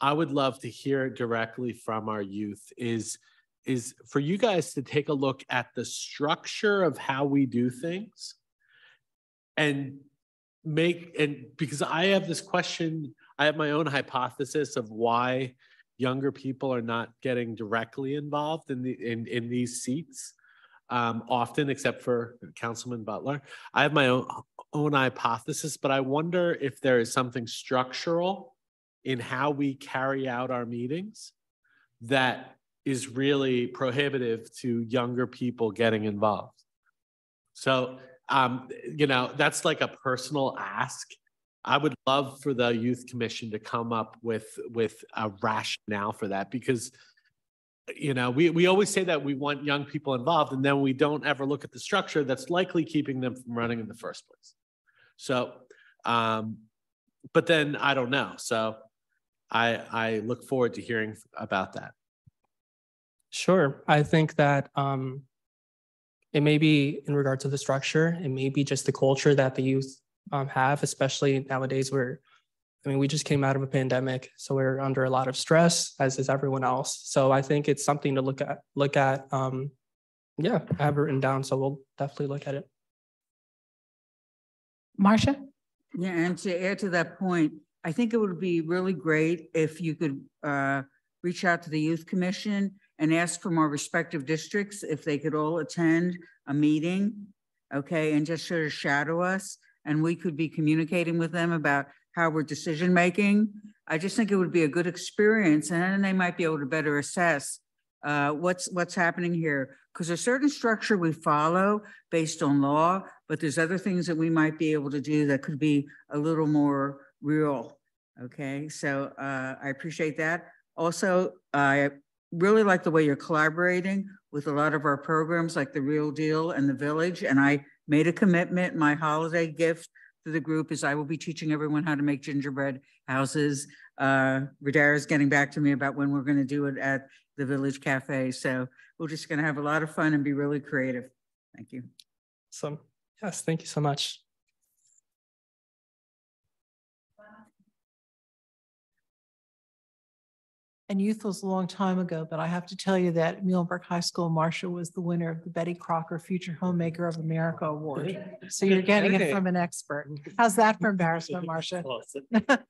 Speaker 18: I would love to hear directly from our youth is is for you guys to take a look at the structure of how we do things and make and because I have this question, I have my own hypothesis of why younger people are not getting directly involved in the in, in these seats um, often, except for Councilman Butler. I have my own own hypothesis, but I wonder if there is something structural in how we carry out our meetings that is really prohibitive to younger people getting involved. So um, you know, that's like a personal ask. I would love for the youth commission to come up with with a rationale for that because you know we, we always say that we want young people involved and then we don't ever look at the structure that's likely keeping them from running in the first place. So um but then i don't know. So i i look forward to hearing about that.
Speaker 13: Sure. I think that um, it may be in regard to the structure, it may be just the culture that the youth um, have, especially nowadays where, I mean, we just came out of a pandemic, so we're under a lot of stress, as is everyone else. So I think it's something to look at. Look at. Um, yeah, I have it written down, so we'll definitely look at it.
Speaker 1: Marcia?
Speaker 10: Yeah, and to add to that point, I think it would be really great if you could uh, reach out to the Youth Commission and ask from our respective districts if they could all attend a meeting, okay, and just sort of shadow us, and we could be communicating with them about how we're decision-making. I just think it would be a good experience, and then they might be able to better assess uh, what's, what's happening here. Because there's certain structure we follow based on law, but there's other things that we might be able to do that could be a little more real. Okay, so uh, I appreciate that. Also, I really like the way you're collaborating with a lot of our programs like The Real Deal and The Village. And I made a commitment, my holiday gift to the group is I will be teaching everyone how to make gingerbread houses. Uh, is getting back to me about when we're gonna do it at the Village Cafe. So we're just gonna have a lot of fun and be really creative. Thank you.
Speaker 13: So, yes, thank you so much.
Speaker 6: And youth was a long time ago, but I have to tell you that Muhlenberg High School Marsha was the winner of the Betty Crocker Future Homemaker of America Award. So you're getting it from an expert. How's that for embarrassment, Marcia?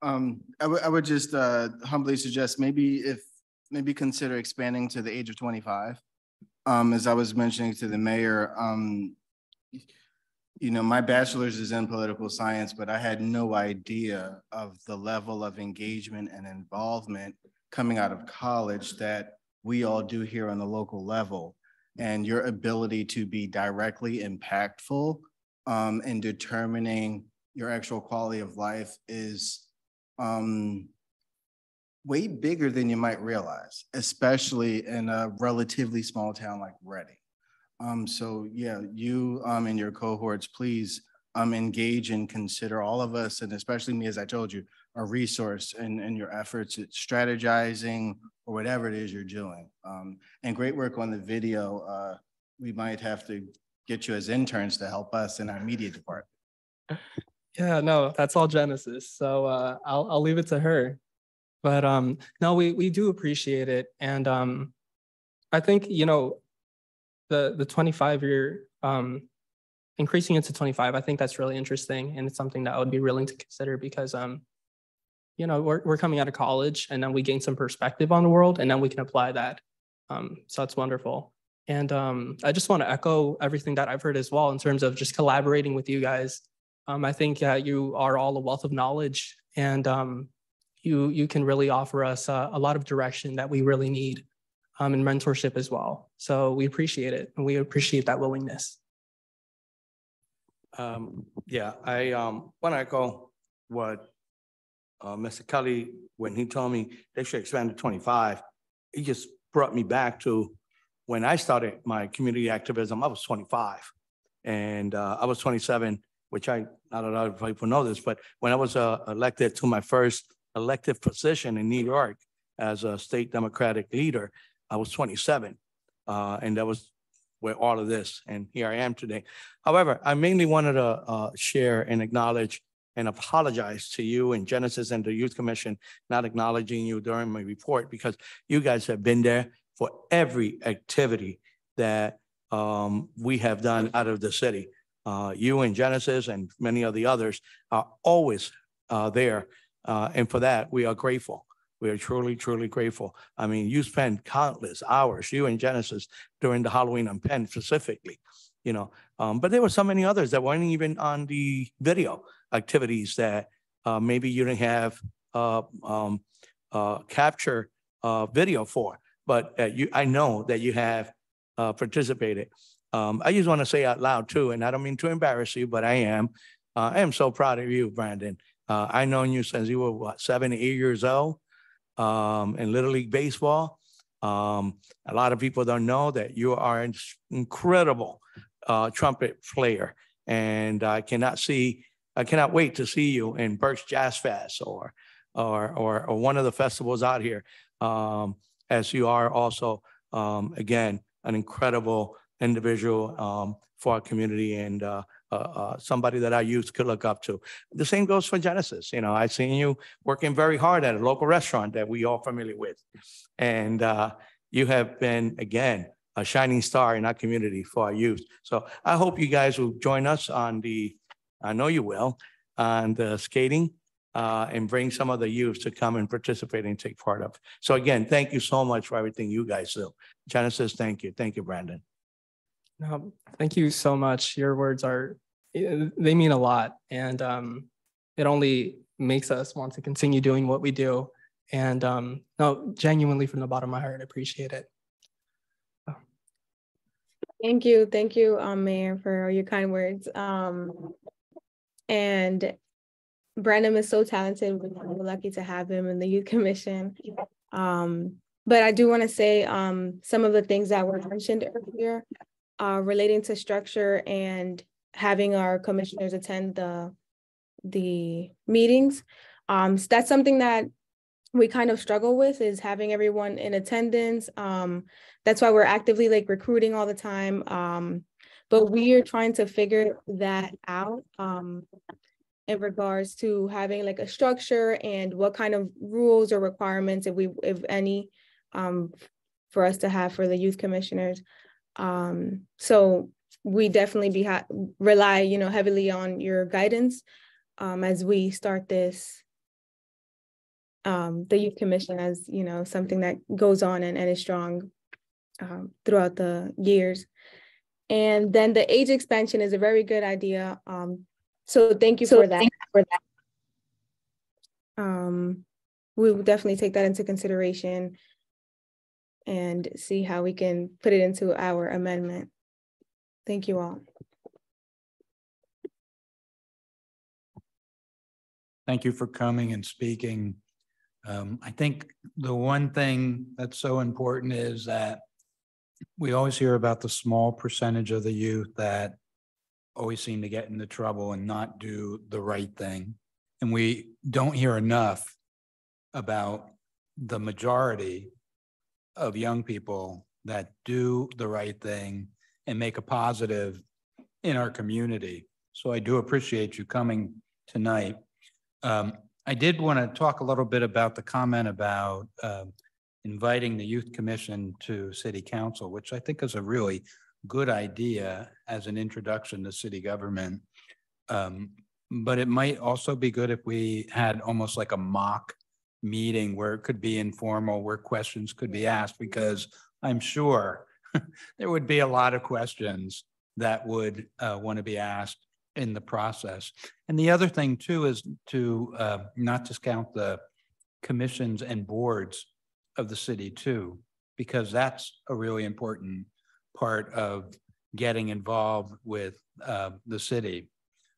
Speaker 9: Um, I would, I would just uh, humbly suggest maybe if, maybe consider expanding to the age of twenty-five. Um, as I was mentioning to the mayor, um, you know, my bachelor's is in political science, but I had no idea of the level of engagement and involvement coming out of college that we all do here on the local level. And your ability to be directly impactful um, in determining your actual quality of life is um, way bigger than you might realize, especially in a relatively small town like Reading. Um, so yeah, you um, and your cohorts, please um, engage and consider all of us, and especially me, as I told you, a resource in, in your efforts at strategizing or whatever it is you're doing. Um, and great work on the video. Uh, we might have to get you as interns to help us in our media department.
Speaker 13: Yeah, no, that's all Genesis. So uh, I'll I'll leave it to her. But um, no, we we do appreciate it, and um, I think you know the the 25 year um, increasing it to 25 i think that's really interesting and it's something that i would be willing to consider because um you know we're, we're coming out of college and then we gain some perspective on the world and then we can apply that um, so that's wonderful. And um, i just want to echo everything that i've heard as well in terms of just collaborating with you guys. Um, i think uh, you are all a wealth of knowledge and um, you you can really offer us uh, a lot of direction that we really need um, and mentorship as well. So we appreciate it and we appreciate that willingness.
Speaker 4: Um, yeah, I um, want to echo what uh, Mr. Kelly, when he told me they should expand to 25, he just brought me back to when I started my community activism, I was 25 and uh, I was 27, which I, not a lot of people know this, but when I was uh, elected to my first elective position in New York as a state Democratic leader, I was 27, uh, and that was where all of this, and here I am today. However, I mainly wanted to uh, share and acknowledge and apologize to you and Genesis and the Youth Commission not acknowledging you during my report because you guys have been there for every activity that um, we have done out of the city. Uh, you and Genesis and many of the others are always uh, there. Uh, and for that, we are grateful. We are truly, truly grateful. I mean, you spent countless hours, you and Genesis, during the Halloween on Penn specifically, you know. Um, but there were so many others that weren't even on the video activities that uh, maybe you didn't have uh, um, uh, capture uh, video for. But uh, you, I know that you have uh, participated. Um, I just want to say out loud too, and I don't mean to embarrass you, but I am. I am so proud of you, Brandon. I've known you since you were what, seven, eight years old um, in Little League Baseball. Um, a lot of people don't know that you are an incredible uh, trumpet player, and I cannot see, I cannot wait to see you in Berks Jazz Fest or, or, or, or one of the festivals out here, um, as you are also, um, again, an incredible individual um, for our community and uh, uh, uh, somebody that our youth could look up to. The same goes for Genesis. You know, I've seen you working very hard at a local restaurant that we all familiar with. And uh, you have been, again, a shining star in our community for our youth. So I hope you guys will join us on the I know you will, on the skating uh, and bring some of the youth to come and participate and take part of. So again, thank you so much for everything you guys do. Genesis, thank you. Thank you, Brandon.
Speaker 13: No, thank you so much. Your words are, eh, they mean a lot. And um, it only makes us want to continue doing what we do. And um, no, genuinely from the bottom of my heart, I appreciate it.
Speaker 14: Thank you. Thank you, um, Mayor, for your kind words. Um, and Brandon is so talented. We're lucky to have him in the youth commission. Um, but I do want to say um, some of the things that were mentioned earlier uh, relating to structure and having our commissioners attend the the meetings. Um, so that's something that we kind of struggle with is having everyone in attendance. Um, that's why we're actively like recruiting all the time. Um, but we are trying to figure that out um, in regards to having like a structure and what kind of rules or requirements, if we, if any, um, for us to have for the youth commissioners. Um, so we definitely be rely, you know, heavily on your guidance um, as we start this um, the youth commission as you know something that goes on and, and is strong um, throughout the years. And then the age expansion is a very good idea um, so thank you so for that. for that. Um, we will definitely take that into consideration and see how we can put it into our amendment thank you all
Speaker 19: Thank you for coming and speaking. Um, I think the one thing that's so important is that we always hear about the small percentage of the youth that always seem to get into trouble and not do the right thing. And we don't hear enough about the majority of young people that do the right thing and make a positive in our community. So I do appreciate you coming tonight. Um, I did want to talk a little bit about the comment about uh, inviting the youth commission to city council, which I think is a really good idea as an introduction to city government. Um, but it might also be good if we had almost like a mock meeting where it could be informal, where questions could be asked, because I'm sure there would be a lot of questions that would uh, want to be asked in the process. And the other thing too is to uh, not discount the commissions and boards of the city too, because that's a really important part of getting involved with uh, the city,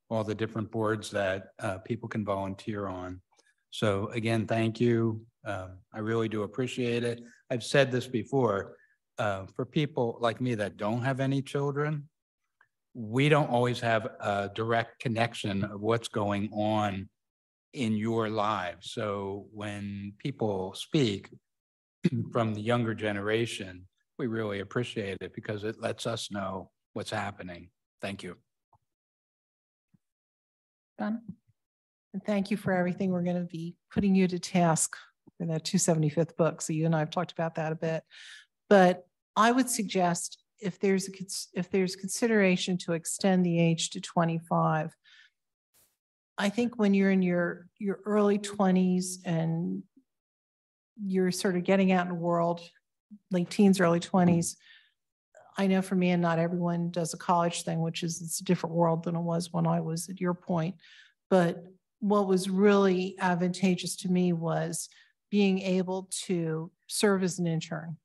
Speaker 19: all the different boards that uh, people can volunteer on. So again, thank you. Um, I really do appreciate it. I've said this before, uh, for people like me that don't have any children, we don't always have a direct connection of what's going on in your lives. So when people speak from the younger generation, we really appreciate it because it lets us know what's happening. Thank you.
Speaker 6: Done. And thank you for everything. We're going to be putting you to task for that 275th book. So you and I have talked about that a bit. But I would suggest if there's a, if there's consideration to extend the age to 25, I think when you're in your your early 20s and you're sort of getting out in the world, late teens, early 20s, I know for me and not everyone does a college thing, which is it's a different world than it was when I was at your point. But what was really advantageous to me was being able to serve as an intern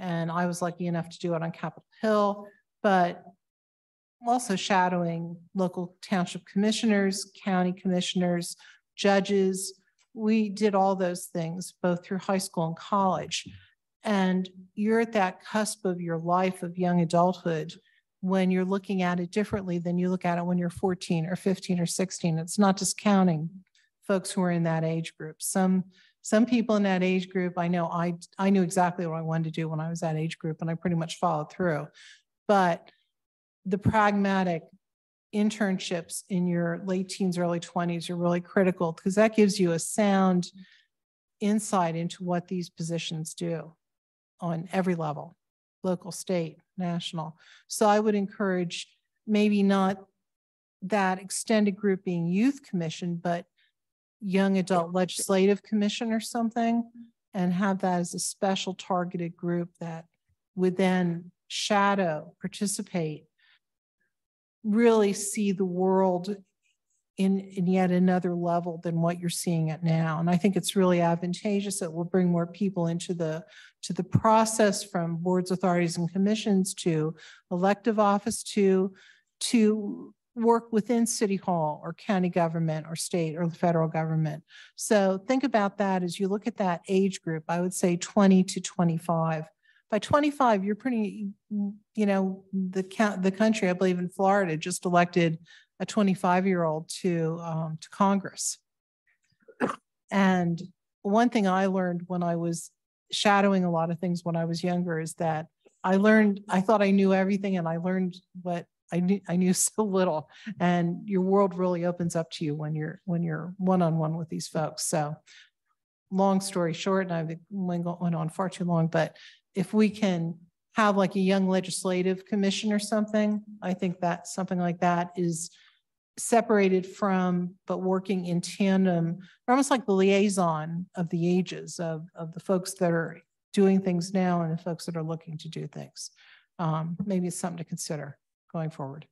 Speaker 6: and I was lucky enough to do it on Capitol Hill, but also shadowing local township commissioners, county commissioners, judges. We did all those things both through high school and college. And you're at that cusp of your life of young adulthood when you're looking at it differently than you look at it when you're 14 or 15 or 16. It's not discounting folks who are in that age group. Some some people in that age group, I know I, I knew exactly what I wanted to do when I was that age group and I pretty much followed through. But the pragmatic internships in your late teens, early 20s are really critical because that gives you a sound insight into what these positions do on every level, local, state, national. So I would encourage maybe not that extended group being youth commission, but young adult legislative commission or something, and have that as a special targeted group that would then shadow, participate, really see the world in, in yet another level than what you're seeing it now. And I think it's really advantageous. It will bring more people into the, to the process from boards, authorities, and commissions to elective office to, to work within city hall or county government or state or federal government. So think about that as you look at that age group, I would say 20 to 25. By 25, you're pretty, you know, the count, the country, I believe in Florida, just elected a 25 year old to, um, to Congress. And one thing I learned when I was shadowing a lot of things when I was younger is that I learned, I thought I knew everything and I learned what I knew, I knew so little. And your world really opens up to you when you're, when you're one-on-one with these folks. So long story short, and I've went on far too long, but if we can have like a young legislative commission or something, I think that something like that is separated from, but working in tandem, almost like the liaison of the ages of, of the folks that are doing things now and the folks that are looking to do things. Um, maybe it's something to consider going forward.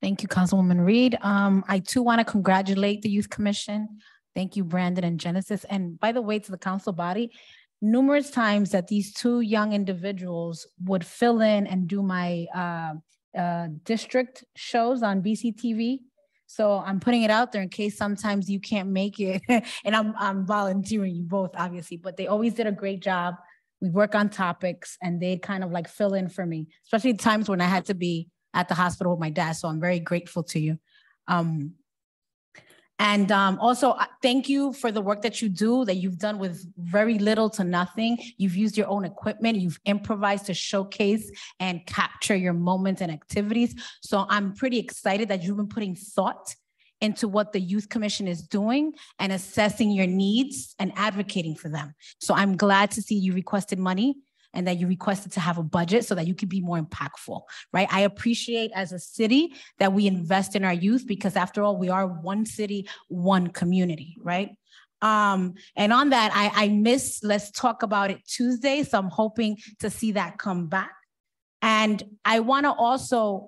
Speaker 1: Thank you, Councilwoman Reed. Um, I too want to congratulate the Youth Commission. Thank you, Brandon and Genesis. And by the way, to the council body, numerous times that these two young individuals would fill in and do my uh, uh, district shows on BCTV. So I'm putting it out there in case sometimes you can't make it. and I'm, I'm volunteering you both, obviously, but they always did a great job. We work on topics and they kind of like fill in for me, especially times when I had to be at the hospital with my dad. So I'm very grateful to you. Um, and um, also, thank you for the work that you do, that you've done with very little to nothing. You've used your own equipment, you've improvised to showcase and capture your moments and activities. So I'm pretty excited that you've been putting thought into what the Youth Commission is doing and assessing your needs and advocating for them. So I'm glad to see you requested money and that you requested to have a budget so that you could be more impactful, right? I appreciate as a city that we invest in our youth because after all, we are one city, one community, right? Um, and on that, I, I miss Let's Talk About It Tuesday. So I'm hoping to see that come back. And I want to also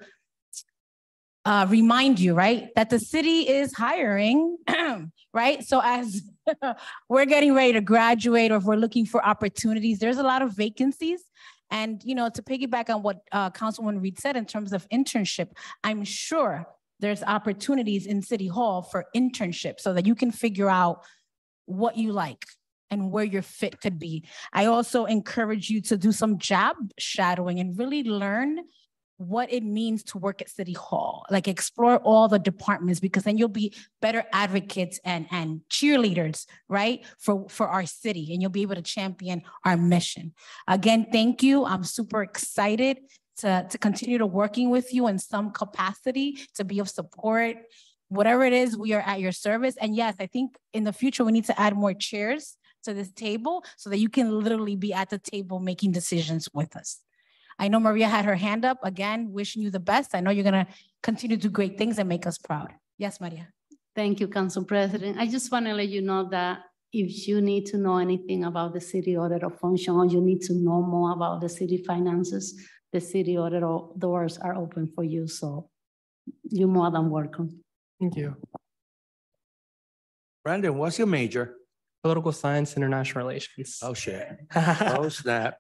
Speaker 1: uh, remind you, right, that the city is hiring, right? So as we're getting ready to graduate or if we're looking for opportunities, there's a lot of vacancies. And, you know, to piggyback on what uh, Councilwoman Reed said in terms of internship, I'm sure there's opportunities in City Hall for internship so that you can figure out what you like and where your fit could be. I also encourage you to do some job shadowing and really learn what it means to work at city hall. Like explore all the departments because then you'll be better advocates and and cheerleaders right for for our city and you'll be able to champion our mission. Again thank you. I'm super excited to to continue to working with you in some capacity to be of support. Whatever it is we are at your service. And yes i think in the future we need to add more chairs to this table so that you can literally be at the table making decisions with us I know Maria had her hand up. Again, wishing you the best. I know you're going to continue to do great things and make us proud. Yes, Maria.
Speaker 12: Thank you, Council President. I just want to let you know that if you need to know anything about the city auditor function or you need to know more about the city finances, the city auditor doors are open for you. So you're more than welcome.
Speaker 13: Thank you.
Speaker 4: Brandon, what's your major?
Speaker 13: Political science, international relations.
Speaker 4: Oh, shit. Oh, snap.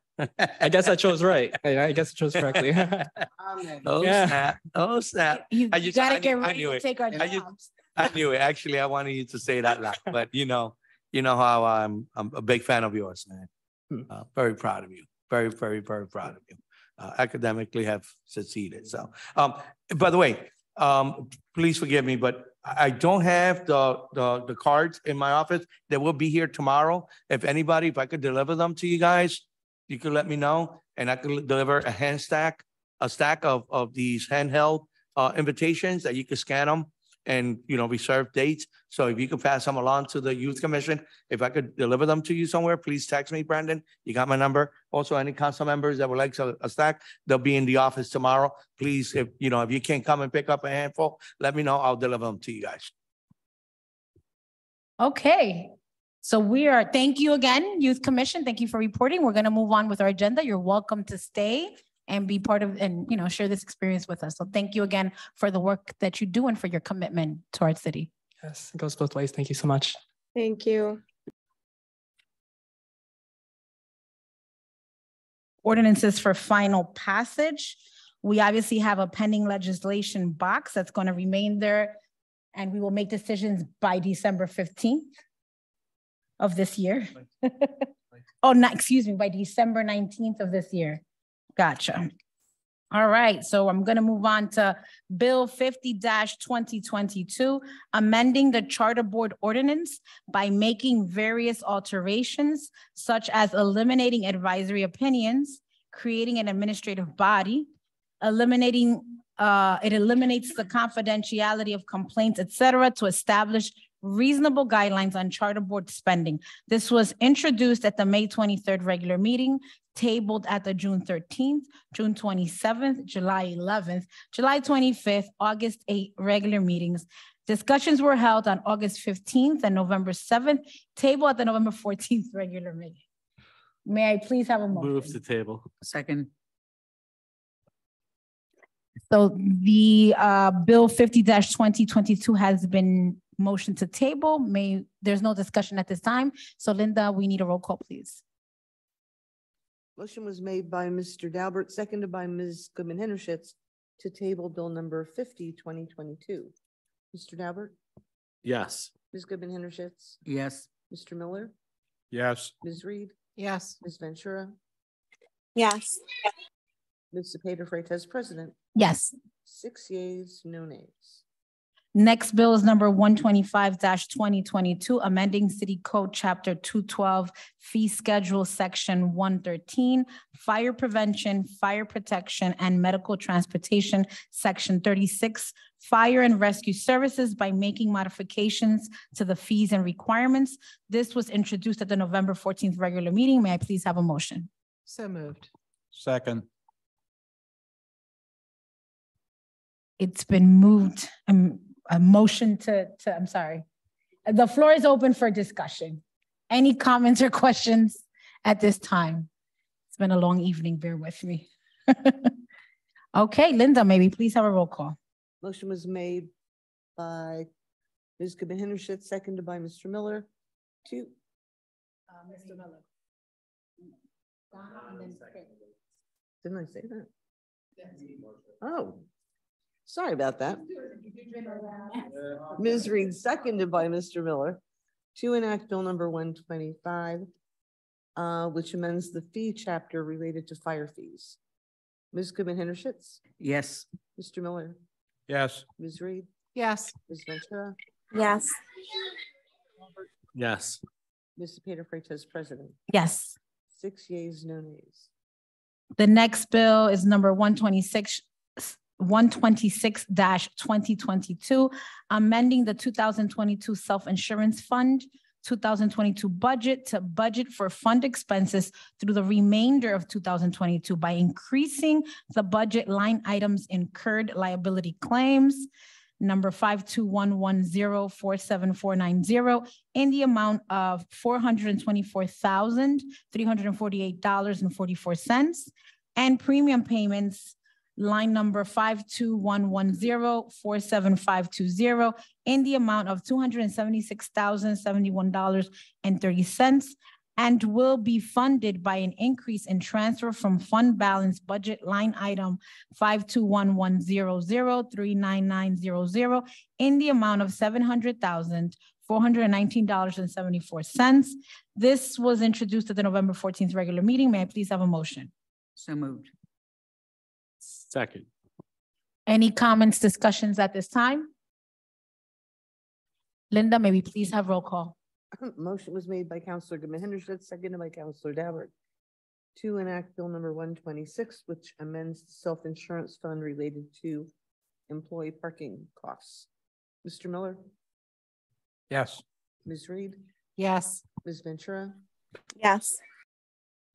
Speaker 13: I guess I chose right. I, I guess I chose correctly.
Speaker 4: Oh,
Speaker 13: Yeah.
Speaker 4: snap. Oh, snap.
Speaker 1: You,
Speaker 4: I
Speaker 1: you
Speaker 4: just-
Speaker 1: gotta
Speaker 4: I
Speaker 1: get
Speaker 4: knew- I
Speaker 1: ready to
Speaker 4: it.
Speaker 1: take our
Speaker 4: I just-
Speaker 1: jobs.
Speaker 4: I knew it. Actually, I wanted you to say that loud, but you know, you know how I'm, I'm a big fan of yours, man. Uh, very proud of you. Very, very, very proud of you. Uh, academically have succeeded. So, um, by the way, um, please forgive me, but I don't have the, the, the cards in my office. They will be here tomorrow. If anybody, if I could deliver them to you guys, you could let me know and I could deliver a hand stack, a stack of, of these handheld, uh, invitations that you can scan them and, you know, reserve dates. So if you could pass them along to the youth commission, if I could deliver them to you somewhere, please text me, Brandon. You got my number. Also, any council members that would like a, a stack, they'll be in the office tomorrow. Please, if, you know, if you can't come and pick up a handful, let me know. I'll deliver them to you guys.
Speaker 1: Okay, so we are, thank you again, Youth Commission. Thank you for reporting. We're going to move on with our agenda. You're welcome to stay and be part of, and, you know, share this experience with us. So thank you again for the work that you do and for your commitment to our city.
Speaker 13: Yes, it goes both ways. Thank you so much.
Speaker 14: Thank you.
Speaker 1: Ordinances for final passage. We obviously have a pending legislation box that's going to remain there. And we will make decisions by December fifteenth of this year. Oh, no, excuse me, by December nineteenth of this year. Gotcha. All right, so I'm gonna move on to Bill 50-2022, amending the Charter Board ordinance by making various alterations such as eliminating advisory opinions, creating an administrative body, eliminating, uh, it eliminates the confidentiality of complaints, et cetera, to establish reasonable guidelines on charter board spending. This was introduced at the May twenty-third regular meeting, tabled at the June thirteenth, June twenty-seventh, July eleventh, July twenty-fifth, August eighth regular meetings. Discussions were held on August fifteenth and November seventh, table at the November fourteenth regular meeting. May I please have a motion?
Speaker 18: Move
Speaker 1: motion?
Speaker 18: to table.
Speaker 10: Second,
Speaker 1: So the uh Bill fifty twenty twenty-two has been motioned to table. May, there's no discussion at this time. So Linda, we need a roll call, please.
Speaker 3: Motion was made by Mr. Daubert, seconded by Ms. Goodman Hinnershitz to table bill number 50, 2022. Mr. Daubert,
Speaker 18: Yes.
Speaker 3: Ms. Goodman Hinnershitz,
Speaker 10: yes.
Speaker 3: Mr. Miller,
Speaker 19: Yes.
Speaker 3: Ms. Reed,
Speaker 6: Yes.
Speaker 3: Ms. Ventura,
Speaker 14: Yes.
Speaker 3: Ms. Cepeda Freytiz, president.
Speaker 1: Yes.
Speaker 3: Six yeas, no nays.
Speaker 1: Next bill is number 125-2022, amending City Code Chapter two twelve, Fee Schedule, Section one thirteen, Fire Prevention, Fire Protection, and Medical Transportation, Section thirty-six, Fire and Rescue Services by making modifications to the fees and requirements. This was introduced at the November fourteenth regular meeting. May I please have a motion?
Speaker 6: So moved.
Speaker 19: Second.
Speaker 1: It's been moved, um, a motion to, to, I'm sorry. The floor is open for discussion. Any comments or questions at this time? It's been a long evening, bear with me. Okay, Linda, maybe please have a roll call.
Speaker 3: Motion was made by Ms. Goodman seconded by Mr. Miller to, uh,
Speaker 1: Mr. Miller.
Speaker 3: didn't I say that? Oh, sorry about that. Ms. Reed, seconded by Mr. Miller, to enact Bill number one twenty-five, uh, which amends the fee chapter related to fire fees. Ms. Goodman Hinnershitz,
Speaker 10: Yes.
Speaker 3: Mr. Miller,
Speaker 19: Yes.
Speaker 3: Ms. Reed,
Speaker 6: Yes.
Speaker 3: Ms. Ventura,
Speaker 14: Yes.
Speaker 18: Yes.
Speaker 3: Mr. Peter Freytiz, president.
Speaker 1: Yes.
Speaker 3: Six yeas, no nays.
Speaker 1: The next bill is number one twenty-six, one twenty-six twenty twenty-two, amending the two thousand twenty-two self-insurance fund, two thousand twenty-two budget to budget for fund expenses through the remainder of two thousand twenty-two by increasing the budget line items incurred liability claims, number five two one one zero four seven four nine zero, in the amount of four hundred and twenty-four thousand, three hundred and forty-eight dollars and forty-four cents, and premium payments, line number five two one one zero four seven five two zero, in the amount of two hundred and will be funded by an increase in transfer from fund balance budget line item five two one one zero zero three nine nine zero zero in the amount of seven hundred thousand, four hundred and nineteen dollars and seventy-four cents. This was introduced at the November fourteenth regular meeting. May I please have a motion?
Speaker 10: So moved.
Speaker 18: Second.
Speaker 1: Any comments, discussions at this time? Linda, may we please have roll call?
Speaker 3: Motion was made by Counselor Goodman Hinnershitz, seconded by Counselor Daubert to enact Bill number one twenty-six, which amends the self-insurance fund related to employee parking costs. Mr. Miller,
Speaker 19: Yes.
Speaker 3: Ms. Reed,
Speaker 6: Yes.
Speaker 3: Ms. Ventura,
Speaker 14: Yes.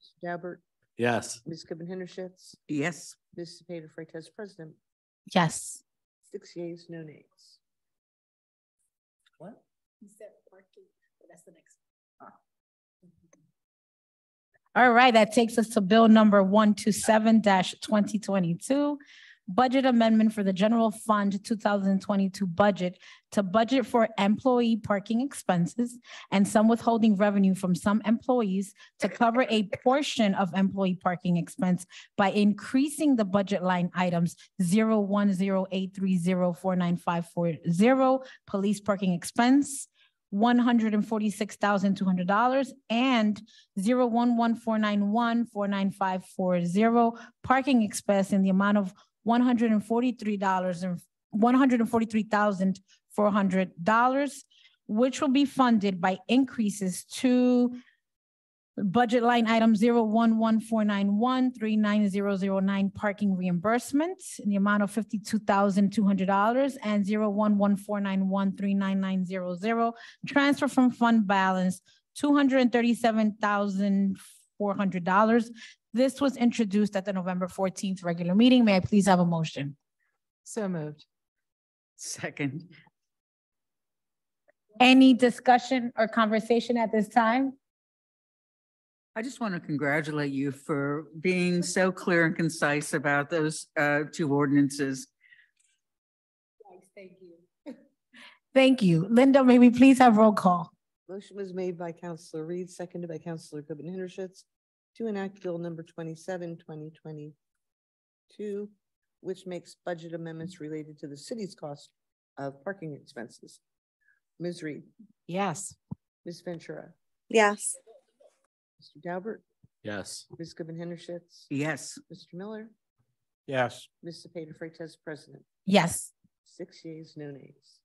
Speaker 3: Mr. Daubert,
Speaker 18: Yes.
Speaker 3: Ms. Goodman Hinnershitz,
Speaker 10: Yes.
Speaker 3: Ms. Cepeda Freytiz, President,
Speaker 1: Yes.
Speaker 3: six yeas, no nays.
Speaker 1: What? You said parking, that's the next. All right, that takes us to bill number one two seven twenty twenty-two. Budget amendment for the general fund two thousand twenty-two budget to budget for employee parking expenses and some withholding revenue from some employees to cover a portion of employee parking expense by increasing the budget line items zero one zero eight three zero four nine five four zero, police parking expense, one hundred and forty-six thousand two hundred dollars and zero one one four nine one four nine five four zero parking expense in the amount of $143 and $143,400, which will be funded by increases to budget line item 01149139009 parking reimbursements in the amount of $52,200 and 01149139900 transfer from fund balance $237,400 this was introduced at the November fourteenth regular meeting. May I please have a motion?
Speaker 6: So moved.
Speaker 10: Second.
Speaker 1: Any discussion or conversation at this time?
Speaker 10: I just want to congratulate you for being so clear and concise about those uh, two ordinances.
Speaker 1: Thank you. Thank you. Linda, may we please have roll call?
Speaker 3: Motion was made by Counselor Reed, seconded by Counselor Goodman Hinnershitz to enact Bill number 27, 2022, which makes budget amendments related to the city's cost of parking expenses. Ms. Reed,
Speaker 6: Yes.
Speaker 3: Ms. Ventura,
Speaker 14: Yes.
Speaker 3: Mr. Daubert,
Speaker 18: Yes.
Speaker 3: Ms. Goodman Hinnershitz,
Speaker 10: Yes.
Speaker 3: Mr. Miller,
Speaker 19: Yes.
Speaker 3: Ms. Cepeda Freytiz, President,
Speaker 1: Yes.
Speaker 3: six yeas, no nays.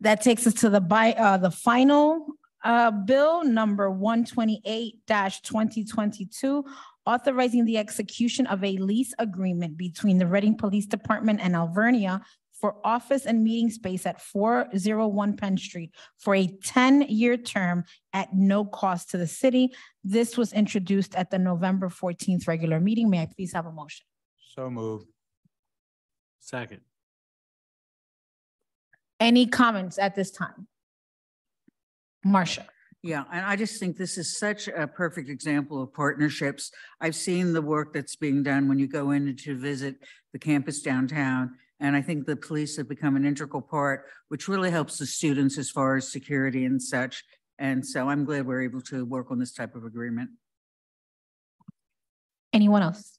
Speaker 1: That takes us to the by, uh, the final, uh, bill number 128-2022 authorizing the execution of a lease agreement between the Reading Police Department and Alvernia for office and meeting space at four zero one Penn Street for a ten-year term at no cost to the city. This was introduced at the November fourteenth regular meeting. May I please have a motion?
Speaker 19: So moved.
Speaker 18: Second.
Speaker 1: Any comments at this time? Marcia?
Speaker 10: Yeah, and I just think this is such a perfect example of partnerships. I've seen the work that's being done when you go in to visit the campus downtown. And I think the police have become an integral part, which really helps the students as far as security and such. And so I'm glad we're able to work on this type of agreement.
Speaker 1: Anyone else?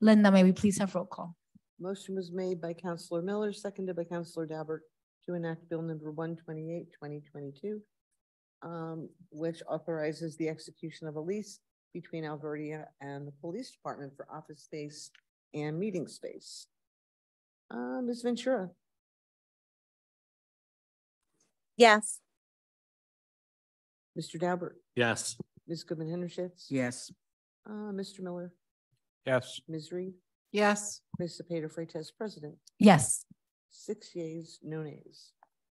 Speaker 1: Linda, may we please have roll call?
Speaker 3: Motion was made by Counselor Miller, seconded by Counselor Daubert to enact Bill number 128, 2022, um, which authorizes the execution of a lease between Alvernia and the Police Department for office space and meeting space. Uh, Ms. Ventura,
Speaker 14: Yes.
Speaker 3: Mr. Daubert,
Speaker 18: Yes.
Speaker 3: Ms. Goodman Hinnershitz.
Speaker 10: Yes.
Speaker 3: Uh, Mr. Miller,
Speaker 19: Yes.
Speaker 3: Ms. Reed,
Speaker 6: Yes.
Speaker 3: Ms. Cepeda Freytiz, President,
Speaker 1: Yes.
Speaker 3: Six yeas, no nays.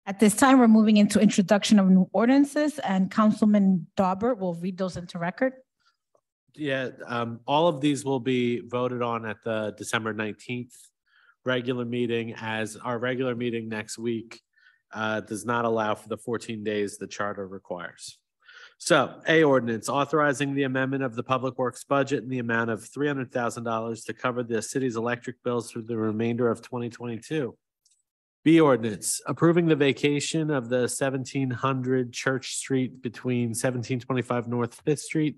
Speaker 1: At this time, we're moving into introduction of new ordinances and Councilman Daubert will read those into record.
Speaker 18: Yeah, um, all of these will be voted on at the December nineteenth regular meeting as our regular meeting next week uh, does not allow for the fourteen days the charter requires. So, A ordinance authorizing the amendment of the Public Works budget in the amount of three hundred thousand dollars to cover the city's electric bills through the remainder of twenty twenty-two. B ordinance approving the vacation of the seventeen hundred Church Street between seventeen twenty-five North Fifth Street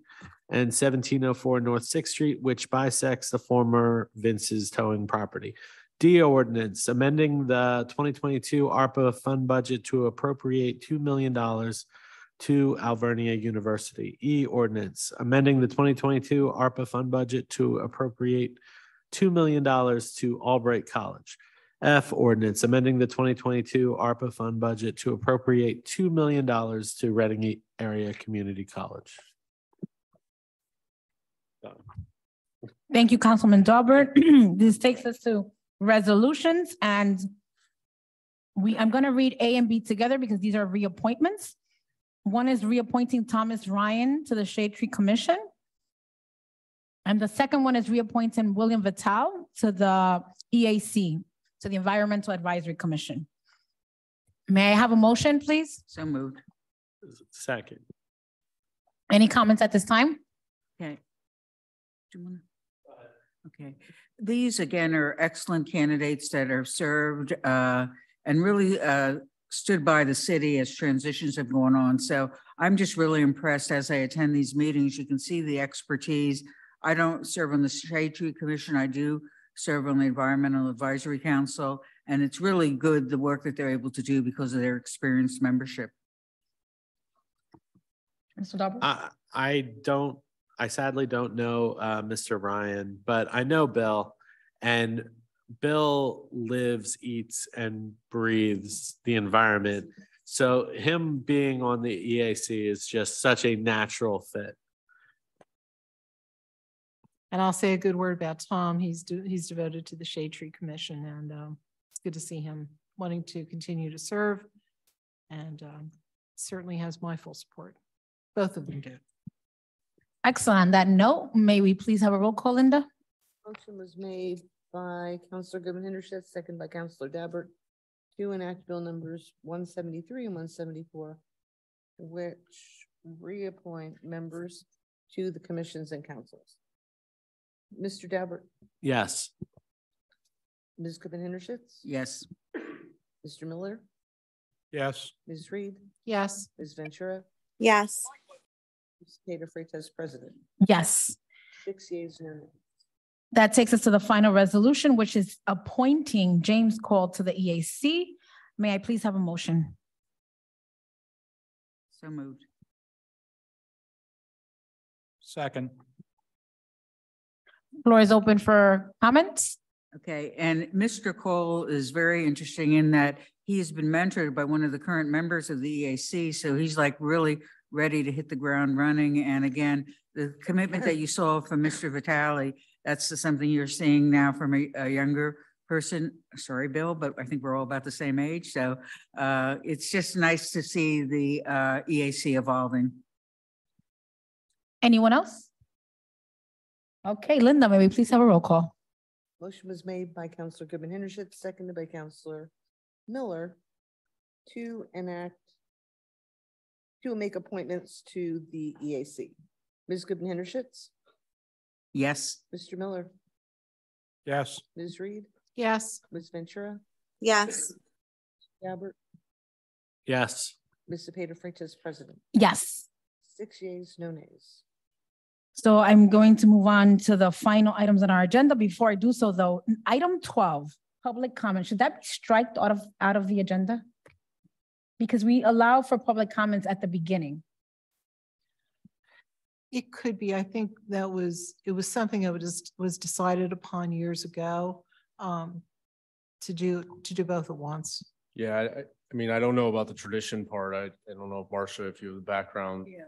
Speaker 18: and seventeen oh four North Sixth Street, which bisects the former Vince's Towing property. D ordinance amending the twenty twenty-two ARPA fund budget to appropriate two million dollars to Alvernia University. E ordinance amending the twenty twenty-two ARPA fund budget to appropriate two million dollars to Albright College. F ordinance amending the twenty twenty-two ARPA fund budget to appropriate two million dollars to Reading Area Community College.
Speaker 1: Thank you, Councilman Daubert. This takes us to resolutions and We, I'm going to read A and B together because these are reappointments. One is reappointing Thomas Ryan to the Shade Tree Commission. And the second one is reappointing William Vitale to the EAC, to the Environmental Advisory Commission. May I have a motion, please?
Speaker 10: So moved.
Speaker 18: Second.
Speaker 1: Any comments at this time?
Speaker 10: Okay. Do you wanna- Okay, these again are excellent candidates that have served uh, and really uh, stood by the city as transitions have gone on. So I'm just really impressed as I attend these meetings. You can see the expertise. I don't serve on the Shade Tree Commission. I do serve on the Environmental Advisory Council. And it's really good, the work that they're able to do because of their experienced membership.
Speaker 1: Mr. Daubert?
Speaker 18: I, I don't, I sadly don't know uh, Mr. Ryan, but I know Bill. And Bill lives, eats, and breathes the environment. So him being on the EAC is just such a natural fit.
Speaker 6: And I'll say a good word about Tom. He's, do- he's devoted to the Shade Tree Commission and um, it's good to see him wanting to continue to serve. And um, certainly has my full support. Both of them do.
Speaker 1: Excellent. On that note, may we please have a roll call, Linda?
Speaker 3: Motion was made by Counselor Goodman Hinnershitz, second by Counselor Daubert to enact bill numbers one seventy-three and one seventy-four, which reappoint members to the commissions and councils. Mr. Daubert,
Speaker 18: Yes.
Speaker 3: Ms. Goodman Hinnershitz,
Speaker 10: Yes.
Speaker 3: Mr. Miller,
Speaker 19: Yes.
Speaker 3: Ms. Reed,
Speaker 6: Yes.
Speaker 3: Ms. Ventura,
Speaker 14: Yes.
Speaker 3: Ms. Tater Freytiz, President.
Speaker 1: Yes.
Speaker 3: Six yeas, no nays.
Speaker 1: That takes us to the final resolution, which is appointing James Call to the EAC. May I please have a motion?
Speaker 10: So moved.
Speaker 19: Second.
Speaker 1: Floor is open for comments.
Speaker 10: Okay, and Mr. Cole is very interesting in that he has been mentored by one of the current members of the EAC, so he's like really ready to hit the ground running. And again, the commitment that you saw from Mr. Vitale, that's something you're seeing now from a, a younger person. Sorry, Bill, but I think we're all about the same age, so uh, it's just nice to see the uh, EAC evolving.
Speaker 1: Anyone else? Okay, Linda, may we please have a roll call?
Speaker 3: Motion was made by Counselor Goodman Hinnershitz, seconded by Counselor Miller to enact, to make appointments to the EAC. Ms. Goodman Hinnershitz,
Speaker 10: Yes.
Speaker 3: Mr. Miller,
Speaker 19: Yes.
Speaker 3: Ms. Reed,
Speaker 6: Yes.
Speaker 3: Ms. Ventura,
Speaker 14: Yes.
Speaker 3: Daubert,
Speaker 18: Yes.
Speaker 3: Ms. Cepeda Freytiz, President.
Speaker 1: Yes.
Speaker 3: Six yeas, no nays.
Speaker 1: So I'm going to move on to the final items on our agenda. Before I do so, though, item twelve, public comment, should that be striked out of, out of the agenda? Because we allow for public comments at the beginning.
Speaker 6: It could be, I think that was, it was something that was, was decided upon years ago um, to do, to do both at once.
Speaker 11: Yeah, I, I- I mean, I don't know about the tradition part. I, I don't know if Marcia, if you have the background.
Speaker 6: Yeah.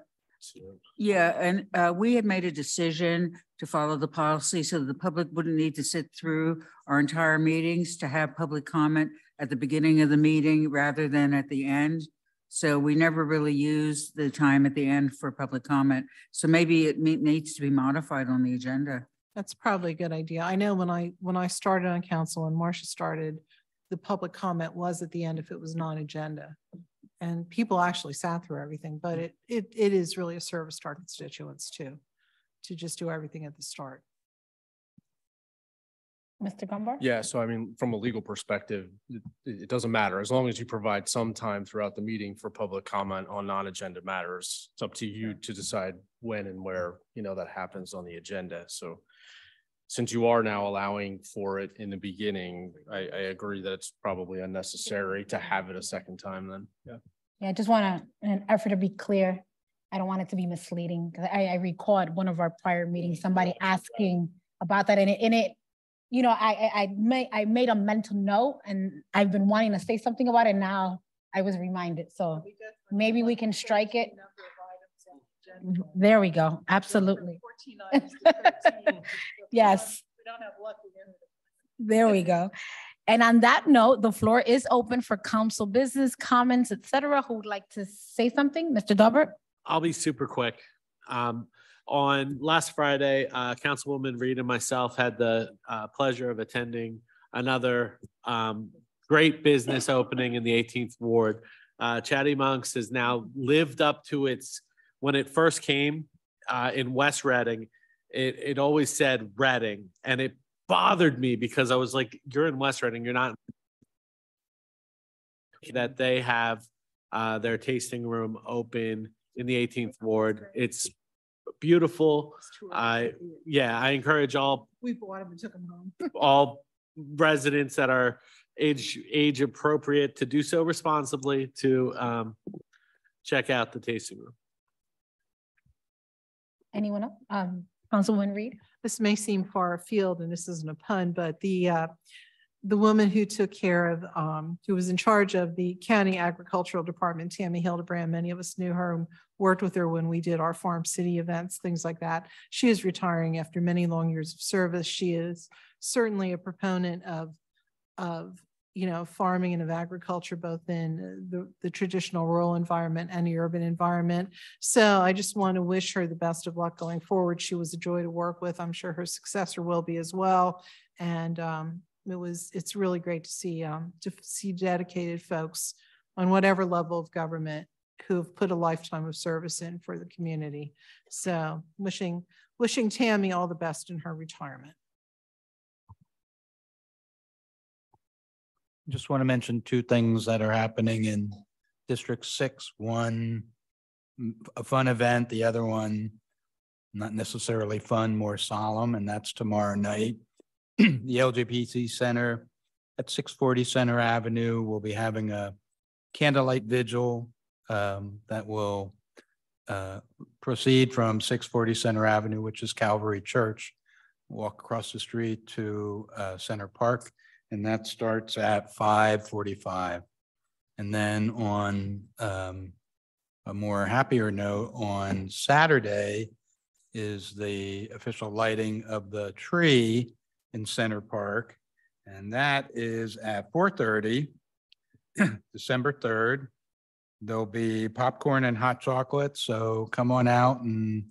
Speaker 10: Yeah, and uh, we had made a decision to follow the policy so that the public wouldn't need to sit through our entire meetings to have public comment at the beginning of the meeting rather than at the end. So we never really used the time at the end for public comment. So maybe it needs to be modified on the agenda.
Speaker 6: That's probably a good idea. I know when I, when I started on council and Marcia started, the public comment was at the end if it was non-agenda. And people actually sat through everything, but mm. it, it, it is really a service to our constituents too, to just do everything at the start.
Speaker 1: Mr. Gumbar?
Speaker 11: Yeah, so I mean, from a legal perspective, it, it doesn't matter. As long as you provide some time throughout the meeting for public comment on non-agenda matters. It's up to you to decide when and where, you know, that happens on the agenda. So since you are now allowing for it in the beginning, I, I agree that it's probably unnecessary to have it a second time then. Yeah.
Speaker 1: Yeah, I just want to, in an effort to be clear, I don't want it to be misleading. 'cause I, I recall at one of our prior meetings, somebody asking about that and it, and it, you know, I, I, I made, I made a mental note and I've been wanting to say something about it. Now I was reminded. So maybe we can strike it. There we go. Absolutely. Yes. There we go. And on that note, the floor is open for council business, comments, etc. Who would like to say something? Mr. Daubert?
Speaker 18: I'll be super quick. Um, on last Friday, uh, Councilwoman Reed and myself had the uh, pleasure of attending another um, great business opening in the 18th Ward. Uh, Chatty Monks has now lived up to its, when it first came uh, in West Reading, it, it always said Reading, and it bothered me because I was like, you're in West Reading, you're not. That they have uh, their tasting room open in the 18th Ward. It's beautiful. I, yeah, I encourage all,
Speaker 6: We bought them and took them home.
Speaker 18: all residents that are age, age appropriate to do so responsibly to um, check out the tasting room.
Speaker 1: Anyone else? Um, Councilwoman Reed?
Speaker 6: This may seem far afield and this isn't a pun, but the, uh, the woman who took care of, um, who was in charge of the county agricultural department, Tammy Hildebrand, many of us knew her and worked with her when we did our farm city events, things like that. She is retiring after many long years of service. She is certainly a proponent of, of, you know, farming and of agriculture, both in the, the traditional rural environment and the urban environment. So I just want to wish her the best of luck going forward. She was a joy to work with. I'm sure her successor will be as well. And um, it was, it's really great to see, um, to see dedicated folks on whatever level of government who have put a lifetime of service in for the community. So wishing, wishing Tammy all the best in her retirement.
Speaker 19: Just want to mention two things that are happening in District Six. One, a fun event, the other one, not necessarily fun, more solemn, and that's tomorrow night. The LGBTQ Center at six forty Center Avenue will be having a candlelight vigil um, that will uh, proceed from six forty Center Avenue, which is Calvary Church, walk across the street to uh, Center Park, and that starts at five forty-five. And then on um, a more happier note, on Saturday is the official lighting of the tree in Center Park, and that is at four thirty, December third. There'll be popcorn and hot chocolate, so come on out and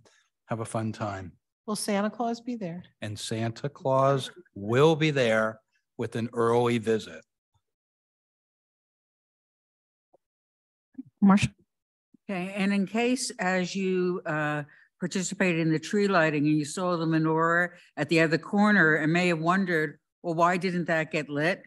Speaker 19: have a fun time.
Speaker 6: Will Santa Claus be there?
Speaker 19: And Santa Claus will be there with an early visit.
Speaker 1: Marcia?
Speaker 10: Okay, and in case as you uh, participated in the tree lighting and you saw the menorah at the other corner and may have wondered, well, why didn't that get lit?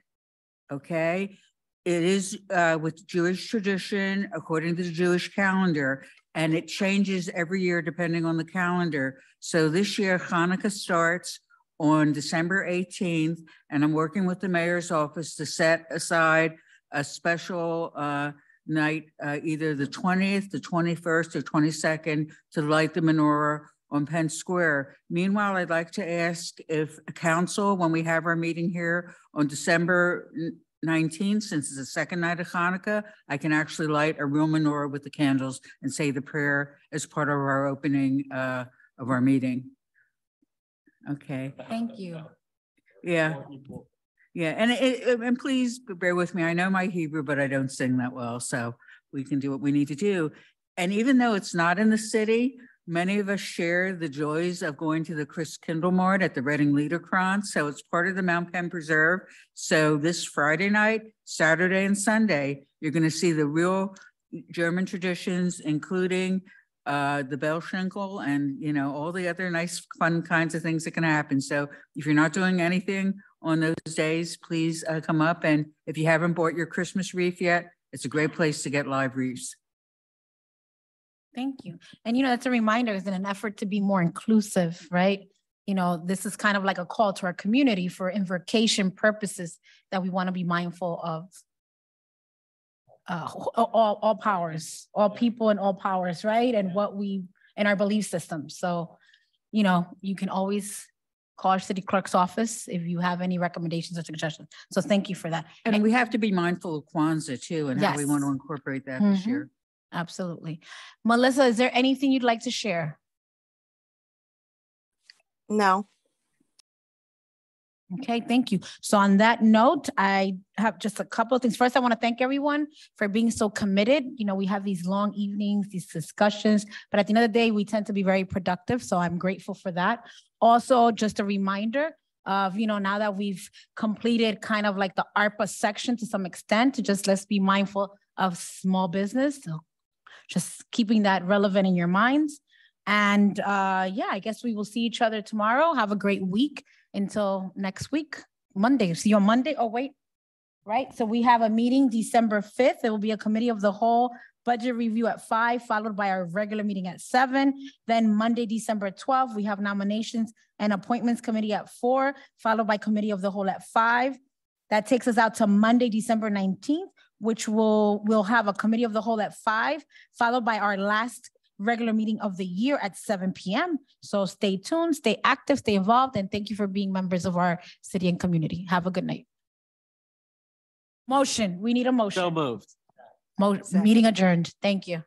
Speaker 10: Okay, it is uh, with Jewish tradition, according to the Jewish calendar, and it changes every year depending on the calendar. So this year Hanukkah starts on December 18th, and I'm working with the mayor's office to set aside a special uh, night, uh, either the 20th, the 21st, or 22nd, to light the menorah on Penn Square. Meanwhile, I'd like to ask if council, when we have our meeting here on December 19th, since it's the second night of Hanukkah, I can actually light a real menorah with the candles and say the prayer as part of our opening uh, of our meeting. Okay.
Speaker 1: Thank you.
Speaker 10: Yeah. Yeah, and it, it- and please bear with me. I know my Hebrew, but I don't sing that well, so we can do what we need to do. And even though it's not in the city, many of us share the joys of going to the Christkindl Markt at the Reading Liederkranz. So it's part of the Mount Penn Preserve. So this Friday night, Saturday and Sunday, you're going to see the real German traditions, including uh, the Belsnickel and, you know, all the other nice, fun kinds of things that can happen. So if you're not doing anything on those days, please uh, come up. And if you haven't bought your Christmas wreath yet, it's a great place to get live wreaths.
Speaker 1: Thank you. And you know, that's a reminder, is in an effort to be more inclusive, right? You know, this is kind of like a call to our community for invocation purposes that we want to be mindful of. Uh, all, all powers, all people and all powers, right? And what we, and our belief system. So, you know, you can always call our city clerk's office if you have any recommendations or suggestions. So thank you for that.
Speaker 10: And we have to be mindful of Kwanzaa too and how we want to incorporate that this
Speaker 1: Mhm.
Speaker 10: year.
Speaker 1: Absolutely. Melissa, is there anything you'd like to share?
Speaker 20: No.
Speaker 1: Okay, thank you. So on that note, I have just a couple of things. First, I want to thank everyone for being so committed. You know, we have these long evenings, these discussions, but at the end of the day, we tend to be very productive. So I'm grateful for that. Also, just a reminder of, you know, now that we've completed kind of like the ARPA section to some extent, to just let's be mindful of small business. So just keeping that relevant in your minds. And uh, yeah, I guess we will see each other tomorrow. Have a great week until next week, Monday. See you on Monday. Oh, wait. Right. So we have a meeting December 5th. It will be a committee of the whole budget review at five, followed by our regular meeting at seven. Then Monday, December 12th, we have nominations and appointments committee at four, followed by committee of the whole at five. That takes us out to Monday, December 19th, which will we'll have a committee of the whole at five, followed by our last regular meeting of the year at 7 p.m. So stay tuned, stay active, stay involved, and thank you for being members of our city and community. Have a good night. Motion, we need a motion.
Speaker 18: So moved.
Speaker 1: Mo- meeting adjourned. Thank you.